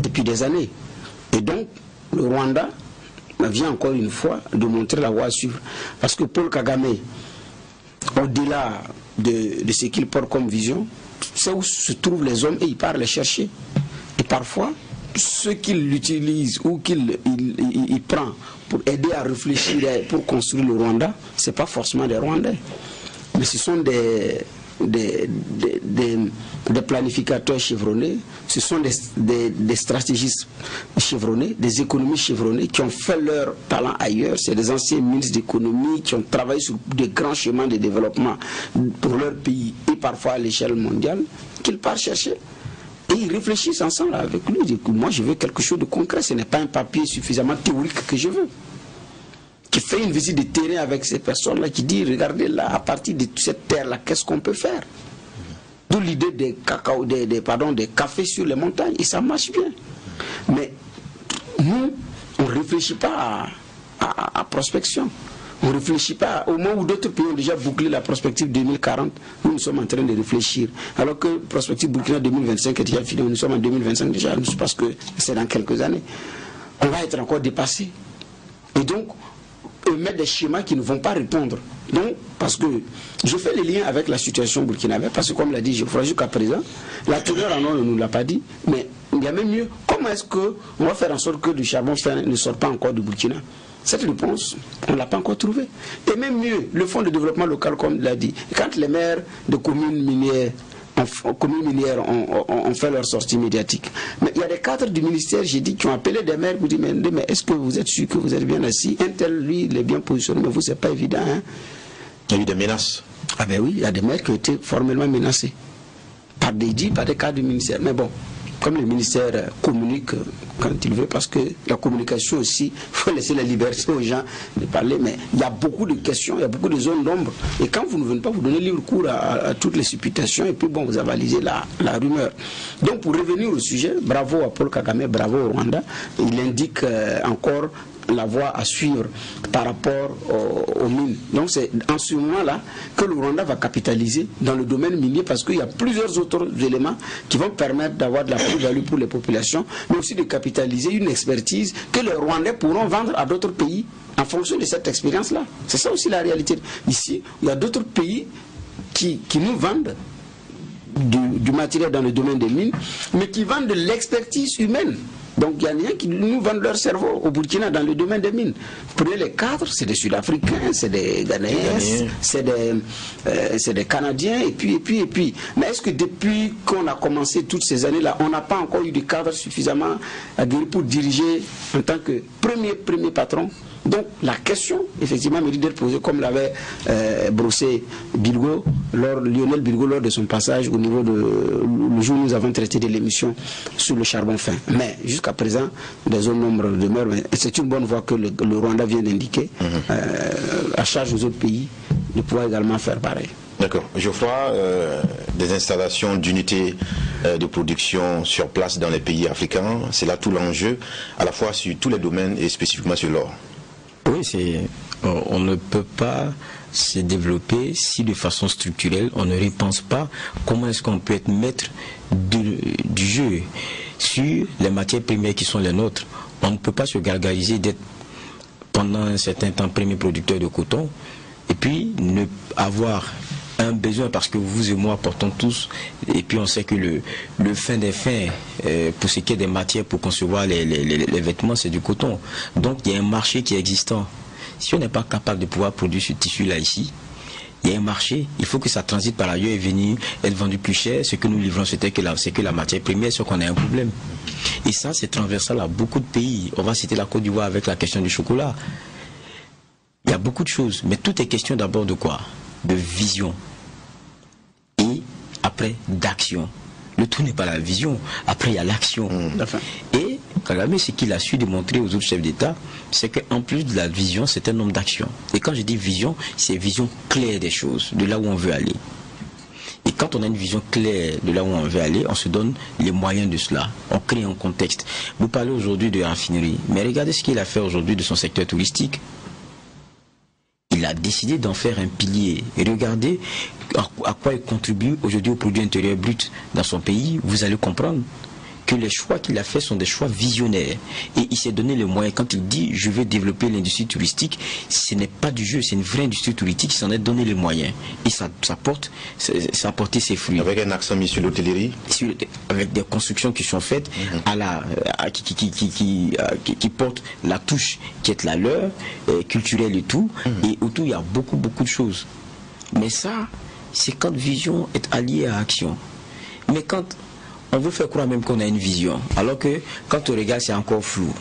depuis des années. Et donc, le Rwanda vient encore une fois de montrer la voie à suivre. Parce que Paul Kagame, au-delà de, de, ce qu'il porte comme vision, c'est où se trouvent les hommes et il part les chercher. Et parfois, ce qu'il utilise ou qu'il il, il- il prend pour aider à réfléchir, pour construire le Rwanda, ce n'est pas forcément des Rwandais. Mais ce sont des, des, des, planificateurs chevronnés, ce sont des stratégistes chevronnés, des économistes chevronnés qui ont fait leur talent ailleurs. C'est des anciens ministres d'économie qui ont travaillé sur des grands chemins de développement pour leur pays et parfois à l'échelle mondiale, qu'ils partent chercher. Et ils réfléchissent ensemble avec lui. Ils disent, moi, je veux quelque chose de concret. Ce n'est pas un papier suffisamment théorique que je veux. Qui fait une visite de terrain avec ces personnes-là, qui dit, regardez là, à partir de cette terre-là, qu'est-ce qu'on peut faire? D'où l'idée des cacao, des, pardon, cafés sur les montagnes. Et ça marche bien. Mais nous, on ne réfléchit pas à, à- à prospection. On ne réfléchit pas. Au moment où d'autres pays ont déjà bouclé la prospective 2040, nous, nous sommes en train de réfléchir. Alors que prospective Burkina 2025 est déjà finie, nous sommes en 2025 déjà, parce que c'est dans quelques années. On va être encore dépassé. Et donc, mettent des schémas qui ne vont pas répondre. Donc, parce que je fais les liens avec la situation burkinabé, parce que comme l'a dit Geoffroy jusqu'à présent, la teneur en eau ne nous l'a pas dit, mais il y a même mieux. Comment est-ce qu'on va faire en sorte que le charbon ne sort pas encore du Burkina? Cette réponse, on ne l'a pas encore trouvée. Et même mieux, le fonds de développement local, comme l'a dit, quand les maires de communes minières en communes minières ont, ont- ont fait leur sortie médiatique. Mais il y a des cadres du ministère, j'ai dit, qui ont appelé des maires pour dire, mais, mais est-ce que vous êtes sûr que vous êtes bien assis? Un tel, lui, il est bien positionné, mais vous, c'est pas évident. Hein? Il y a eu des menaces. Ah ben oui, il y a des maires qui ont été formellement menacés. Par des dits, par des cadres du ministère. Mais bon, comme le ministère communique quand il veut, parce que la communication aussi, il faut laisser la liberté aux gens de parler, mais il y a beaucoup de questions, il y a beaucoup de zones d'ombre. Et quand vous ne venez pas vous donner libre cours à, toutes les supputations, et puis bon, vous avalisez la, la rumeur. Donc pour revenir au sujet, bravo à Paul Kagame, bravo au Rwanda, il indique euh, encore la voie à suivre par rapport au- aux mines. Donc c'est en ce moment-là que le Rwanda va capitaliser dans le domaine minier parce qu'il y a plusieurs autres éléments qui vont permettre d'avoir de la plus-value pour les populations, mais aussi de capitaliser une expertise que les Rwandais pourront vendre à d'autres pays en fonction de cette expérience-là. C'est ça aussi la réalité. Ici, il y a d'autres pays qui, nous vendent du matériel dans le domaine des mines, mais qui vendent de l'expertise humaine. Donc il y a rien qui nous vendent leur cerveau au Burkina dans le domaine des mines. Prenez les cadres, c'est des Sud-Africains, c'est des Ghanéens, Ghanéens. c'est des, euh, c'est des Canadiens, et puis, et puis, et puis. Mais est-ce que depuis qu'on a commencé toutes ces années-là, on n'a pas encore eu des cadres suffisamment aguerris pour diriger en tant que premier, premier patron? Donc la question, effectivement, mérite d'être posée comme l'avait euh, brossé Bilgo, lors, Lionel Bilgo lors de son passage au niveau de le jour où nous avons traité de l'émission sur le charbon fin. Mais jusqu'à présent, des zones nombre demeurent. mais C'est une bonne voie que le, le Rwanda vient d'indiquer, euh, à charge aux autres pays de pouvoir également faire pareil. D'accord. Geoffroy, euh, des installations d'unités euh, de production sur place dans les pays africains, c'est là tout l'enjeu, à la fois sur tous les domaines et spécifiquement sur l'or. Oui, c'est. On on ne peut pas se développer si de façon structurelle on ne repense pas comment est-ce qu'on peut être maître du, du jeu sur les matières premières qui sont les nôtres. On ne peut pas se gargariser d'être pendant un certain temps premier producteur de coton et puis ne avoir un besoin parce que vous et moi portons tous et puis on sait que le, le fin des fins euh, pour ce qui est des matières pour concevoir les, les- les- les vêtements c'est du coton donc il y a un marché qui est existant si on n'est pas capable de pouvoir produire ce tissu là ici il y a un marché, il faut que ça transite par ailleurs et venir être vendu plus cher. Ce que nous livrons, c'était que la, c'est que la matière première, c'est qu'on a un problème. Et ça, c'est transversal à beaucoup de pays. On va citer la Côte d'Ivoire avec la question du chocolat. Il y a beaucoup de choses, mais tout est question d'abord de quoi? De vision. Et après, d'action. Le tout n'est pas la vision, après il y a l'action. Et Kagame, ce qu'il a su démontrer aux autres chefs d'État, c'est qu'en plus de la vision, c'est un homme d'action. Et quand je dis vision, c'est vision claire des choses, de là où on veut aller. Et quand on a une vision claire de là où on veut aller, on se donne les moyens de cela. On crée un contexte. Vous parlez aujourd'hui de raffinerie, mais regardez ce qu'il a fait aujourd'hui de son secteur touristique. Il a décidé d'en faire un pilier. Et regardez à, quoi il contribue aujourd'hui au produit intérieur brut dans son pays. Vous allez comprendre que les choix qu'il a fait sont des choix visionnaires. Et il s'est donné les moyens. Quand il dit je veux développer l'industrie touristique, ce n'est pas du jeu, c'est une vraie industrie touristique qui s'en est donné les moyens. Et ça, ça porte, ça, ça a porté ses fruits. Avec un accent mis sur l'hôtellerie avec des constructions qui sont faites à la, à- qui, qui, qui, qui, qui, qui- qui portent la touche qui est la leur, euh, culturelle et tout. Et autour, il y a beaucoup, beaucoup de choses. Mais ça, c'est quand vision est alliée à action. Mais quand on veut faire croire même qu'on a une vision, alors que quand on regarde, c'est encore flou.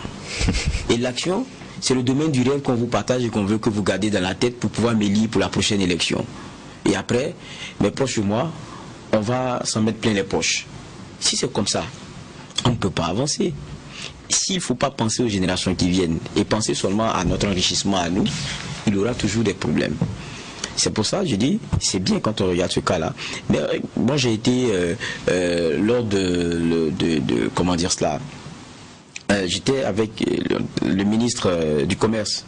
Et l'action, c'est le domaine du rêve qu'on vous partage et qu'on veut que vous gardez dans la tête pour pouvoir m'élire pour la prochaine élection. Et après, mes proches et moi, on va s'en mettre plein les poches. Si c'est comme ça, on ne peut pas avancer. S'il ne faut pas penser aux générations qui viennent et penser seulement à notre enrichissement à nous, il y aura toujours des problèmes. C'est pour ça je dis, c'est bien quand on regarde ce cas-là. Mais euh, moi, j'ai été euh, euh, lors de, de, comment dire cela, j'étais avec le, ministre du commerce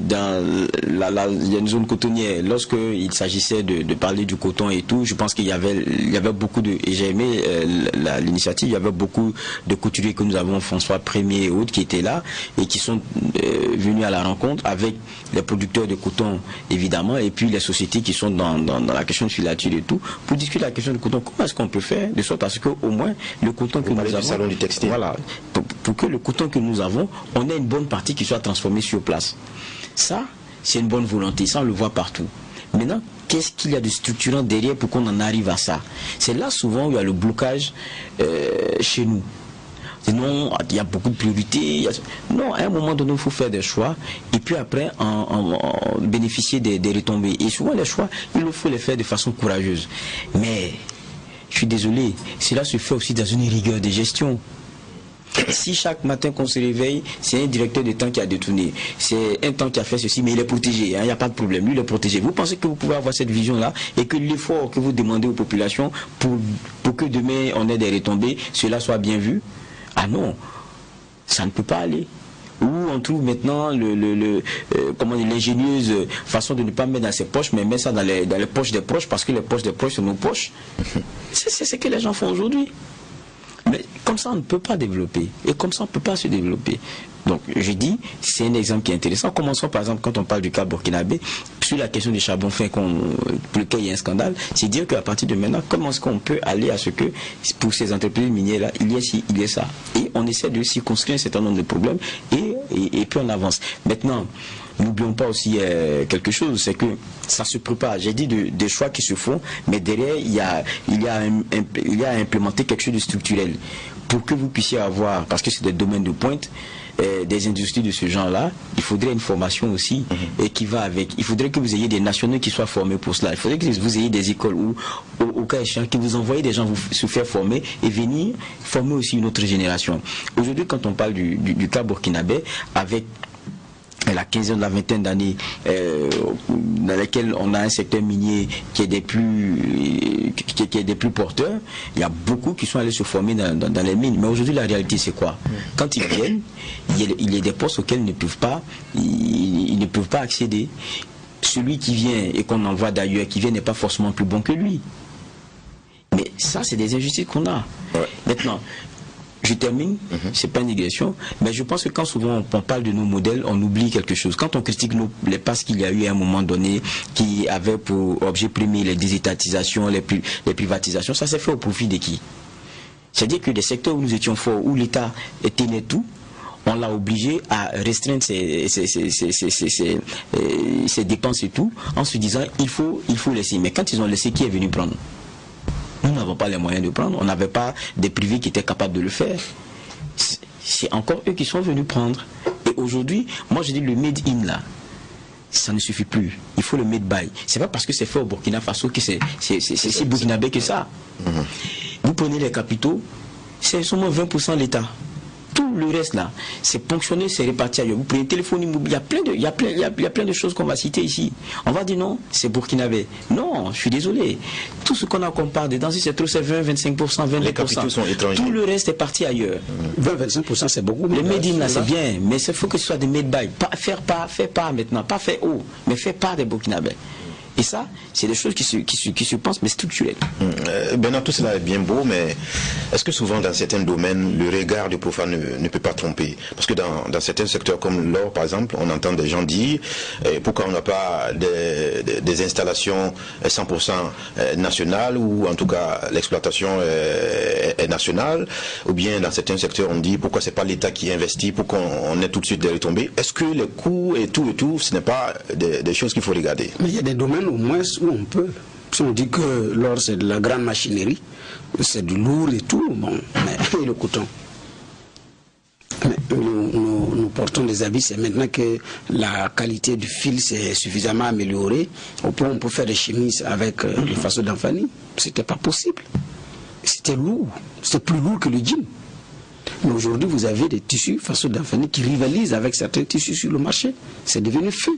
dans la, la- il y a une zone cotonnière. Lorsque il s'agissait de, de parler du coton et tout, je pense qu'il y avait, il y avait beaucoup de, et j'ai aimé euh, l'initiative, il y avait beaucoup de couturiers que nous avons, François Premier et autres, qui étaient là et qui sont euh, venus à la rencontre avec les producteurs de coton, évidemment, et puis les sociétés qui sont dans, dans, dans la question de filature et tout, pour discuter de la question du coton. Comment est-ce qu'on peut faire de sorte à ce qu'au moins le coton que nous du avons, salon du textile. voilà, pour, pour que le coton que nous avons, on ait une bonne partie qui soit transformée sur place. Ça, c'est une bonne volonté, ça on le voit partout. Maintenant, qu'est-ce qu'il y a de structurant derrière pour qu'on en arrive à ça? C'est là souvent où il y a le blocage euh, chez nous. Non, il y a beaucoup de priorités. Non, à un moment donné, il faut faire des choix et puis après en bénéficier des, des retombées. Et souvent, les choix, il faut les faire de façon courageuse. Mais, je suis désolé, cela se fait aussi dans une rigueur de gestion. Si chaque matin qu'on se réveille, c'est un directeur de temps qui a détourné, c'est un temps qui a fait ceci, mais il est protégé, hein, il n'y a pas de problème, lui il est protégé. Vous pensez que vous pouvez avoir cette vision-là et que l'effort que vous demandez aux populations pour, pour que demain on ait des retombées, cela soit bien vu? Ah non, ça ne peut pas aller. Où on trouve maintenant le, le, le, euh, comment l'ingénieuse façon de ne pas mettre dans ses poches, mais mettre ça dans les, dans les poches des proches, parce que les poches des proches sont nos poches? C'est c'est ce que les gens font aujourd'hui. Mais comme ça, on ne peut pas développer. Et comme ça, on ne peut pas se développer. Donc, je dis, c'est un exemple qui est intéressant. Commençons par exemple, quand on parle du cas burkinabé, sur la question du charbon fin pour lequel il y a un scandale, c'est dire qu'à partir de maintenant, comment est-ce qu'on peut aller à ce que, pour ces entreprises minières-là, il y ait il y ait ça. Et on essaie de circonscrire un certain nombre de problèmes et, et puis on avance. Maintenant, N'oublions pas aussi euh, quelque chose, c'est que ça se prépare. J'ai dit de- des choix qui se font, mais derrière, il y a, il y a, un- il y a à implémenter quelque chose de structurel pour que vous puissiez avoir, parce que c'est des domaines de pointe, euh, des industries de ce genre-là, il faudrait une formation aussi et qui va avec. Il faudrait que vous ayez des nationaux qui soient formés pour cela. Il faudrait que vous ayez des écoles où, au, au cas échéant, que vous envoyez des gens vous, se faire former et venir former aussi une autre génération. Aujourd'hui, quand on parle du, du, du cas burkinabé, avec la quinzaine, la vingtaine d'années euh, dans lesquelles on a un secteur minier qui est des plus qui, qui est des plus porteurs, il y a beaucoup qui sont allés se former dans, dans- dans les mines. Mais aujourd'hui, la réalité, c'est quoi? Quand ils viennent, il y, a, il y a des postes auxquels ils ne peuvent pas, ils, ils ne peuvent pas accéder. Celui qui vient et qu'on envoie d'ailleurs, qui vient n'est pas forcément plus bon que lui. Mais ça, c'est des injustices qu'on a. Maintenant, je termine, c'est pas une négation, mais je pense que quand souvent on, parle de nos modèles, on oublie quelque chose. Quand on critique nos, les passes qu'il y a eu à un moment donné, qui avaient pour objet premier les désétatisations, les, pri- les privatisations, ça s'est fait au profit de qui? C'est-à-dire que des secteurs où nous étions forts, où l'État tenait tout, on l'a obligé à restreindre ses, euh, ses dépenses et tout, en se disant il faut, il faut laisser. Mais quand ils ont laissé, qui est venu prendre? Nous n'avons pas les moyens de prendre. On n'avait pas des privés qui étaient capables de le faire. C'est- encore eux qui sont venus prendre. Et aujourd'hui, moi je dis le made in là, ça ne suffit plus. Il faut le made by. C'est pas parce que c'est fait au Burkina Faso que c'est si burkinabé que ça. Vous prenez les capitaux, c'est seulement 20% l'État. Tout le reste là, c'est ponctionné, c'est réparti ailleurs. Vous prenez téléphone immobilier, il y a plein de, il y a plein, il y a, il y a plein de choses qu'on va citer ici. On va dire non, c'est burkinabé. Non, je suis désolé. Tout ce qu'on a qu'on parle dedans, si c'est trop, c'est 20, 25%, 22%. Les capitaux sont étrangers. Tout le reste est parti ailleurs. 20-25% c'est beaucoup. Le mais made in là, c'est bien, mais il faut que ce soit des made by. Pas, faire pas, faire pas maintenant, pas faire haut, mais faire part des Burkinabés. Et ça, c'est des choses qui se, qui se, qui se pensent, mais structurelles. Euh, Bernard, tout cela est bien beau, mais est-ce que souvent dans certains domaines, le regard du profane ne, ne peut pas tromper? Parce que dans, dans certains secteurs comme l'or, par exemple, on entend des gens dire euh, pourquoi on n'a pas des, des- des installations euh, 100% euh, nationales ou en tout cas l'exploitation euh, est nationale? Ou bien dans certains secteurs, on dit pourquoi c'est pas l'État qui investit pour qu'on on ait tout de suite des retombées? Est-ce que les coûts et tout et tout, ce n'est pas des, des choses qu'il faut regarder? Mais il y a des domaines au moins où on peut. Si on dit que l'or c'est de la grande machinerie, c'est du lourd et tout, bon, mais et le coton nous, portons des habits, c'est maintenant que la qualité du fil s'est suffisamment améliorée, au point on peut faire des chemises avec euh, le façon d'Anfani. C'était pas possible. C'était lourd. C'était plus lourd que le jean. Mais aujourd'hui, vous avez des tissus façon d'Anfani qui rivalisent avec certains tissus sur le marché. C'est devenu fait.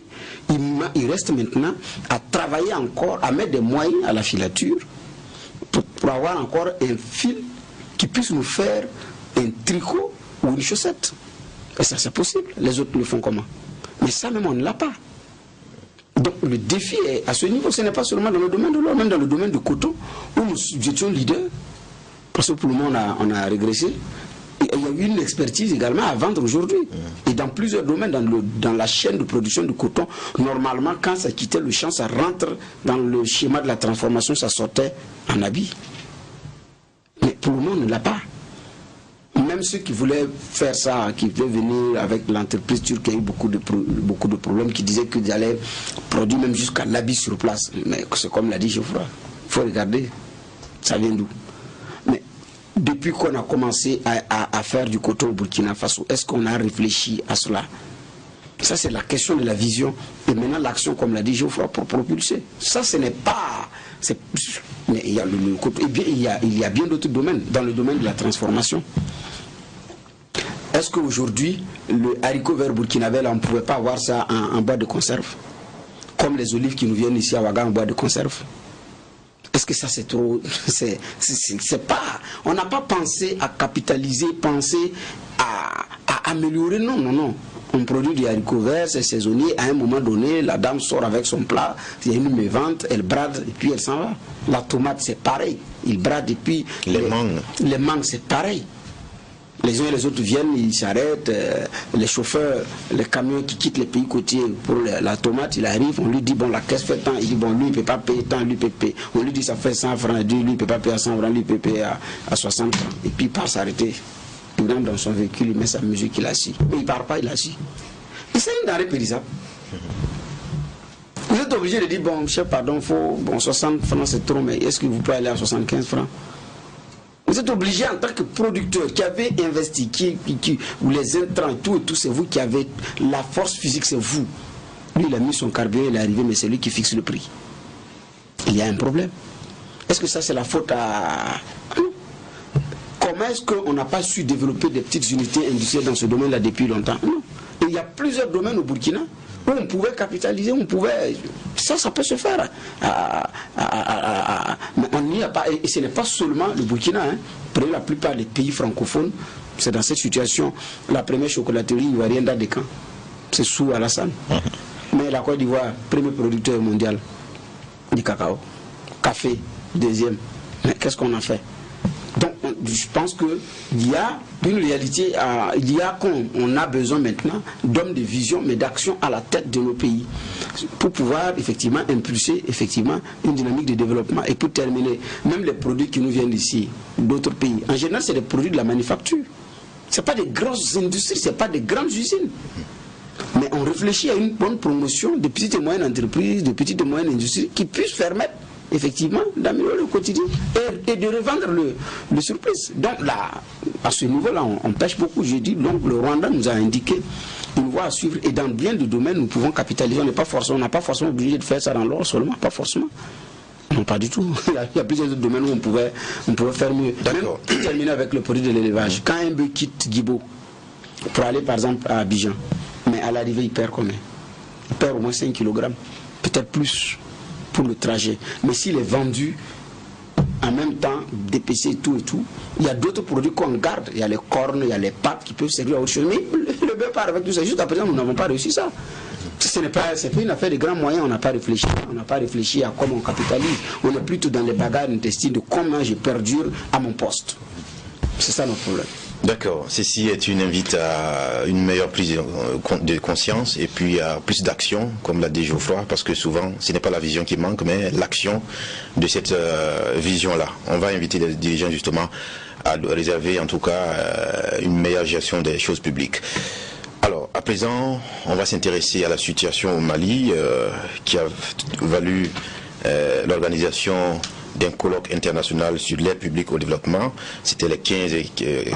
Il, reste maintenant à travailler encore, à mettre des moyens à la filature pour, pour avoir encore un fil qui puisse nous faire un tricot ou une chaussette. Et ça, c'est possible. Les autres le font comment? Mais ça, même, on ne l'a pas. Donc, le défi est à ce niveau. Ce n'est pas seulement dans le domaine de l'or, même dans le domaine du coton, où nous étions leaders. Parce que pour le moment, on a, on a régressé. Il y a eu une expertise également à vendre aujourd'hui. Et dans plusieurs domaines, dans, le, dans la chaîne de production du coton, normalement, quand ça quittait le champ, ça rentre dans le schéma de la transformation, ça sortait en habit. Mais pour le moment, on ne l'a pas. Même ceux qui voulaient faire ça, qui voulaient venir avec l'entreprise turque, qui a eu beaucoup de, beaucoup de problèmes, qui disaient qu'ils allaient produire même jusqu'à l'habit sur place. Mais c'est comme l'a dit Geoffroy. Il faut regarder, ça vient d'où? Depuis qu'on a commencé à, faire du coton au Burkina Faso, est-ce qu'on a réfléchi à cela? Ça, c'est la question de la vision. Et maintenant, l'action, comme l'a dit Geoffroy, pour propulser. Ça, ce n'est pas. il y a le, et bien, il y a, bien d'autres domaines. Dans le domaine de la transformation. Est-ce qu'aujourd'hui, le haricot vert burkinabé, on ne pouvait pas avoir ça en, en boîte de conserve? Comme les olives qui nous viennent ici à Ouaga en boîte de conserve est-ce que ça c'est trop c'est pas on n'a pas pensé à capitaliser penser à, à améliorer. Non non non. On produit du haricot vert c'est saisonnier. À un moment donné la dame sort avec son plat il y a une mévente elle brade et puis elle s'en va. La tomate c'est pareil. Il brade et puis Les mangues. les mangues c'est pareil les uns et les autres viennent, ils s'arrêtent, euh, les chauffeurs, les camions qui quittent les pays côtiers pour la, tomate, il arrive, on lui dit bon la caisse fait tant, il dit bon lui il peut pas payer tant, lui il peut payer. On lui dit ça fait 100 francs, lui il peut pas payer à 100 francs, lui il peut payer à, à 60 francs. Et puis il part s'arrêter. Il rentre dans son véhicule, il met sa musique, il assis. Mais il part pas, il assis. Et c'est une denrée périssable. Vous êtes obligé de dire bon chef pardon, faut bon 60 francs c'est trop, mais est-ce que vous pouvez aller à 75 francs? Vous êtes obligé en tant que producteur qui avait investi, qui, ou les intrants, tout et tout, c'est vous qui avez la force physique, c'est vous. Lui, il a mis son carburant, il est arrivé, mais c'est lui qui fixe le prix. Il y a un problème. Est-ce que ça, c'est la faute à. Ah non. Comment est-ce qu'on n'a pas su développer des petites unités industrielles dans ce domaine-là depuis longtemps? Non. Et il y a plusieurs domaines au Burkina où on pouvait capitaliser, on pouvait. Ça, ça peut se faire. Ah, ah, ah. Mais on n'y a pas. Et ce n'est pas seulement le Burkina. Hein. Prenez la plupart des pays francophones, c'est dans cette situation. La première chocolaterie ivoirienne quand C'est sous Alassane. Mais la Côte d'Ivoire, premier producteur mondial du cacao. Café, deuxième. Mais qu'est-ce qu'on a fait? Je pense qu'il y a une réalité, à- il y a qu'on on a besoin maintenant d'hommes de vision, mais d'action à la tête de nos pays, pour pouvoir effectivement impulser effectivement une dynamique de développement. Et pour terminer, même les produits qui nous viennent d'ici, d'autres pays, en général, c'est des produits de la manufacture. Ce pas des grosses industries, ce pas des grandes usines. Mais on réfléchit à une bonne promotion de petites et moyennes entreprises, de petites et moyennes industries qui puissent permettre effectivement d'améliorer le quotidien et, et de revendre le, le surplus. Donc là, à ce niveau-là, on, on pêche beaucoup. Je dis, donc le Rwanda nous a indiqué une voie à suivre et dans bien de domaines, nous pouvons capitaliser. On n'est pas forcément, on n'a pas forcément obligé de faire ça dans l'or seulement, pas forcément. Non, pas du tout. Il y a, il y a plusieurs autres domaines où on pouvait, on pouvait faire mieux. D'accord. Terminer avec le produit de l'élevage. Quand un bœuf quitte Guibo pour aller par exemple à Abidjan, mais à l'arrivée, il perd combien? Il perd au moins 5 kg, peut-être plus pour le trajet. Mais s'il est vendu en même temps, dépecé tout et tout, il y a d'autres produits qu'on garde. Il y a les cornes, il y a les pattes qui peuvent servir à autre chose. Mais le, bœuf part avec tout ça. Jusqu'à présent, nous n'avons pas réussi ça. Ce n'est pas une affaire de grands moyens, on n'a pas réfléchi. On n'a pas réfléchi à comment on capitalise. On est plutôt dans les bagarres intestines de comment je perdure à mon poste. C'est ça notre problème. D'accord. Ceci est une invite à une meilleure prise de conscience et puis à plus d'action, comme l'a dit Geoffroy, parce que souvent, ce n'est pas la vision qui manque, mais l'action de cette euh, vision-là. On va inviter les dirigeants justement à réserver en tout cas euh, une meilleure gestion des choses publiques. Alors, à présent, on va s'intéresser à la situation au Mali euh, qui a valu l'organisation d'un colloque international sur l'aide publique au développement. C'était les 15 et,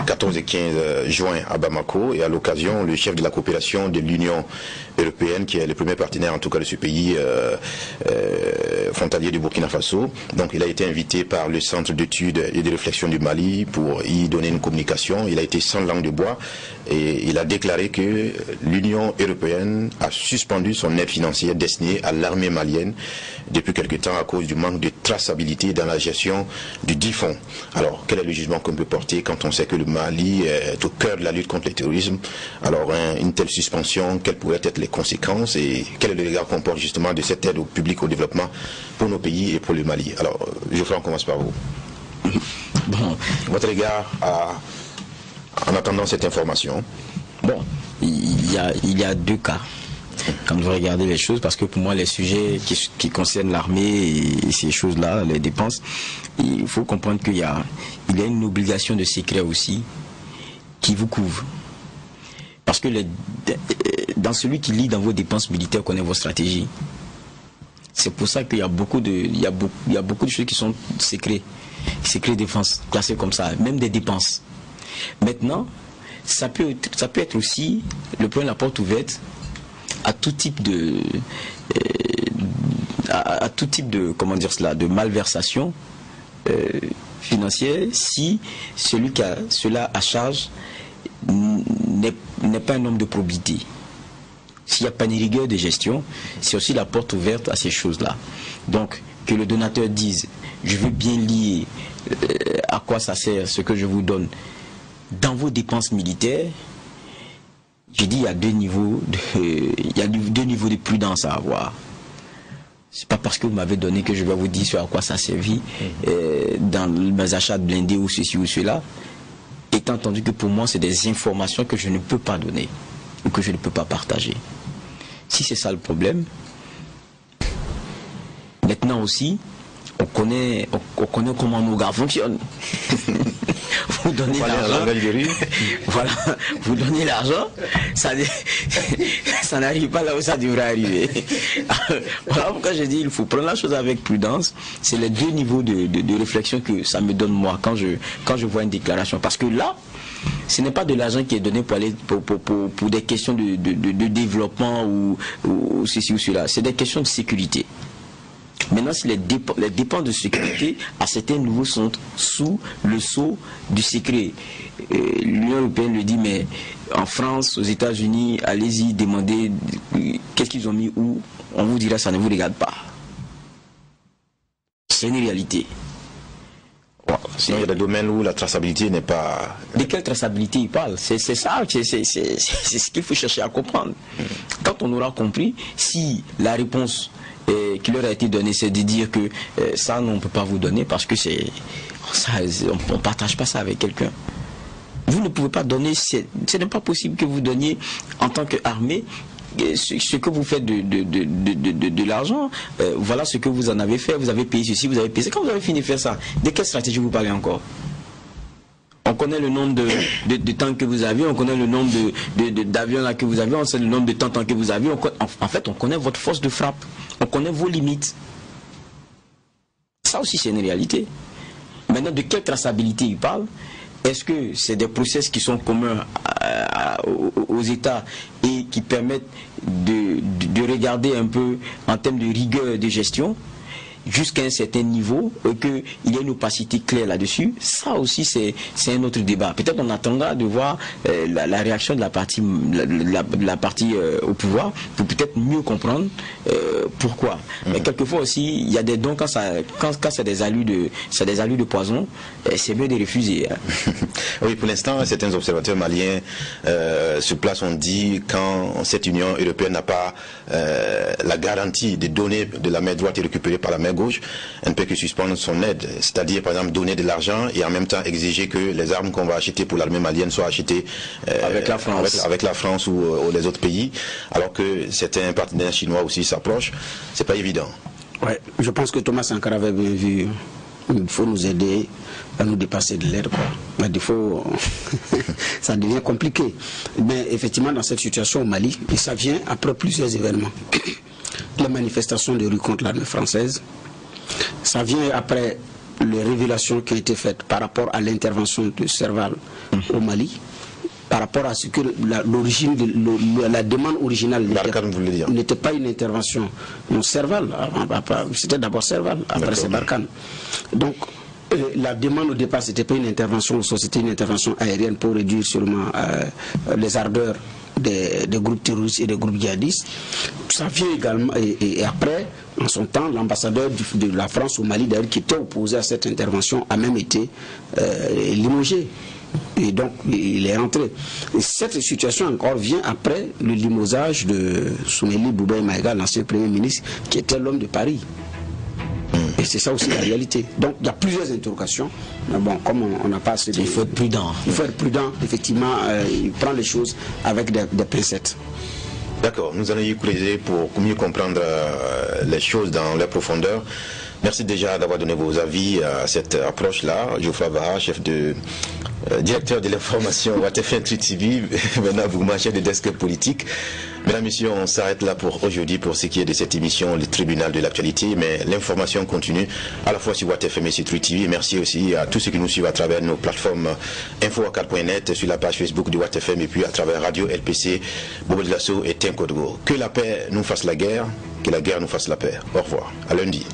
14 et 15 juin à Bamako et à l'occasion, le chef de la coopération de l'Union européenne, qui est le premier partenaire en tout cas de ce pays euh, euh, frontalier du Burkina Faso. Donc il a été invité par le Centre d'études et de réflexion du Mali pour y donner une communication. Il a été sans langue de bois et il a déclaré que l'Union européenne a suspendu son aide financière destinée à l'armée malienne depuis quelque temps à cause du manque de traçabilité dans la gestion du dit fonds. Alors, quel est le jugement qu'on peut porter quand on sait que le Mali est au cœur de la lutte contre le terrorisme? Alors, une telle suspension, quelles pourraient être les conséquences et quel est le regard qu'on porte justement de cette aide au public au développement pour nos pays et pour le Mali? Alors, Geoffroy, on commence par vous. Bon, votre regard en attendant cette information Bon, il y a, il y a deux cas quand vous regardez les choses, parce que pour moi, les sujets qui, concernent l'armée et, ces choses-là, les dépenses, il faut comprendre qu'il y a, il y a une obligation de secret aussi qui vous couvre. Parce que dans celui qui lit dans vos dépenses militaires connaît vos stratégies. C'est pour ça qu'il y a beaucoup de, il y a beaucoup, il y a beaucoup de choses qui sont secrets, secrets défense, classés comme ça, même des dépenses. Maintenant, ça peut, ça peut être aussi le point de la porte ouverte à tout type de euh, à, tout type de comment dire cela de malversation euh, financière si celui qui a cela à charge n'est pas un homme de probité. S'il n'y a pas une rigueur de gestion, c'est aussi la porte ouverte à ces choses-là. Donc, que le donateur dise, je veux bien lier euh, à quoi ça sert ce que je vous donne dans vos dépenses militaires, j'ai dit il y a deux niveaux de, il y a deux niveaux de prudence à avoir. C'est pas parce que vous m'avez donné que je vais vous dire sur à quoi ça servit mhm. euh, dans mes achats de blindés ou ceci ou cela. Étant entendu que pour moi, c'est des informations que je ne peux pas donner ou que je ne peux pas partager. Si c'est ça le problème, maintenant aussi, on connaît, on, connaît comment nos gars fonctionnent. vous donnez l'argent. voilà, vous donnez l'argent, ça, ça n'arrive pas là où ça devrait arriver. voilà pourquoi je dis il faut prendre la chose avec prudence. C'est les deux niveaux de, de, réflexion que ça me donne moi quand je, quand je vois une déclaration. Parce que là, ce n'est pas de l'argent qui est donné pour aller pour, pour, pour, des questions de, de développement ou, ou ceci ou cela. C'est des questions de sécurité. Maintenant, si les, dépenses de sécurité à certains niveaux sont sous le sceau du secret, l'Union européenne le dit, mais en France, aux États-Unis, allez-y, demandez qu'est-ce qu'ils ont mis où, on vous dira ça ne vous regarde pas. C'est une réalité. il y a des domaines où la traçabilité n'est pas. De quelle traçabilité il parle? C'est ça, c'est ce qu'il faut chercher à comprendre. Quand on aura compris, si la réponse qui leur a été donné, c'est de dire que euh, ça, on ne peut pas vous donner parce que c'est on ne partage pas ça avec quelqu'un. Vous ne pouvez pas donner, ce n'est pas possible que vous donniez en tant qu'armée euh, ce, que vous faites de, de, l'argent, euh, voilà ce que vous en avez fait, vous avez payé ceci, vous avez payé. Quand vous avez fini de faire ça, de quelle stratégie vous parlez encore? On connaît le nombre de, de, que vous avez, on connaît le nombre d'avions là que vous avez, on sait le nombre de temps que vous avez. en, fait, on connaît votre force de frappe, on connaît vos limites. Ça aussi, c'est une réalité. Maintenant, de quelle traçabilité il parle? Est-ce que c'est des process qui sont communs aux États et qui permettent de, de, regarder un peu en termes de rigueur de gestion? Jusqu'à un certain niveau et qu'il y ait une opacité claire là-dessus, ça aussi c'est un autre débat. Peut-être on attendra de voir euh, la, réaction de la partie, la, partie euh, au pouvoir pour peut-être mieux comprendre euh, pourquoi. Mais mhm. quelquefois aussi, il y a des dons quand, ça, quand, quand c'est des alus de, des alus de poison, c'est mieux de refuser. Hein. oui, pour l'instant, certains observateurs maliens sur place ont dit quand cette Union européenne n'a pas la garantie de donner de la main droite et récupérer par la main gauche, elle ne peut que suspendre son aide. C'est-à-dire, par exemple, donner de l'argent et en même temps exiger que les armes qu'on va acheter pour l'armée malienne soient achetées euh, avec, la France. Avec, la France ou, les autres pays, alors que certains partenaires chinois aussi s'approchent. C'est pas évident. Ouais, je pense que Thomas Sankara avait bien vu. Il faut nous aider à nous dépasser de l'air. Mais il faut, ça devient compliqué. Mais effectivement, dans cette situation au Mali, et ça vient après plusieurs événements. Les manifestations de rue contre l'armée française, ça vient après les révélations qui ont été faites par rapport à l'intervention de Serval au Mali, par rapport à ce que l'origine, la, demande originale n'était pas une intervention. Non Serval, c'était d'abord Serval, après c'est Barkhane. Donc euh, la demande au départ, c'était pas une intervention, c'était une intervention aérienne pour réduire seulement euh, les ardeurs des, groupes terroristes et des groupes djihadistes. Ça vient également, et, après, en son temps, l'ambassadeur de la France au Mali, d'ailleurs, qui était opposé à cette intervention, a même été euh, limogé. Et donc, il est rentré. Et cette situation encore vient après le limosage de Soumeli Boubay Maïga, l'ancien Premier ministre, qui était l'homme de Paris. Et c'est ça aussi la réalité. Donc il y a plusieurs interrogations. Mais bon, comme on n'a pas assez de... Il faut être prudent. Il faut être prudent, effectivement. Euh, il prend les choses avec des, pincettes. D'accord, nous allons y écouter pour mieux comprendre euh, les choses dans leur profondeur. Merci déjà d'avoir donné vos avis à cette approche-là. Geoffroy Vaha, chef de euh, directeur de l'information WATF TV, maintenant vous marchez de desk politique. Mesdames, Messieurs, on s'arrête là pour aujourd'hui pour ce qui est de cette émission, le tribunal de l'actualité. Mais l'information continue à la fois sur WattFM et sur TV. merci aussi à tous ceux qui nous suivent à travers nos plateformes info4.net, sur la page Facebook de WattFM et puis à travers Radio LPC, Bobo de Lasso et Tenkodgo. Que la paix nous fasse la guerre, que la guerre nous fasse la paix. Au revoir. À lundi.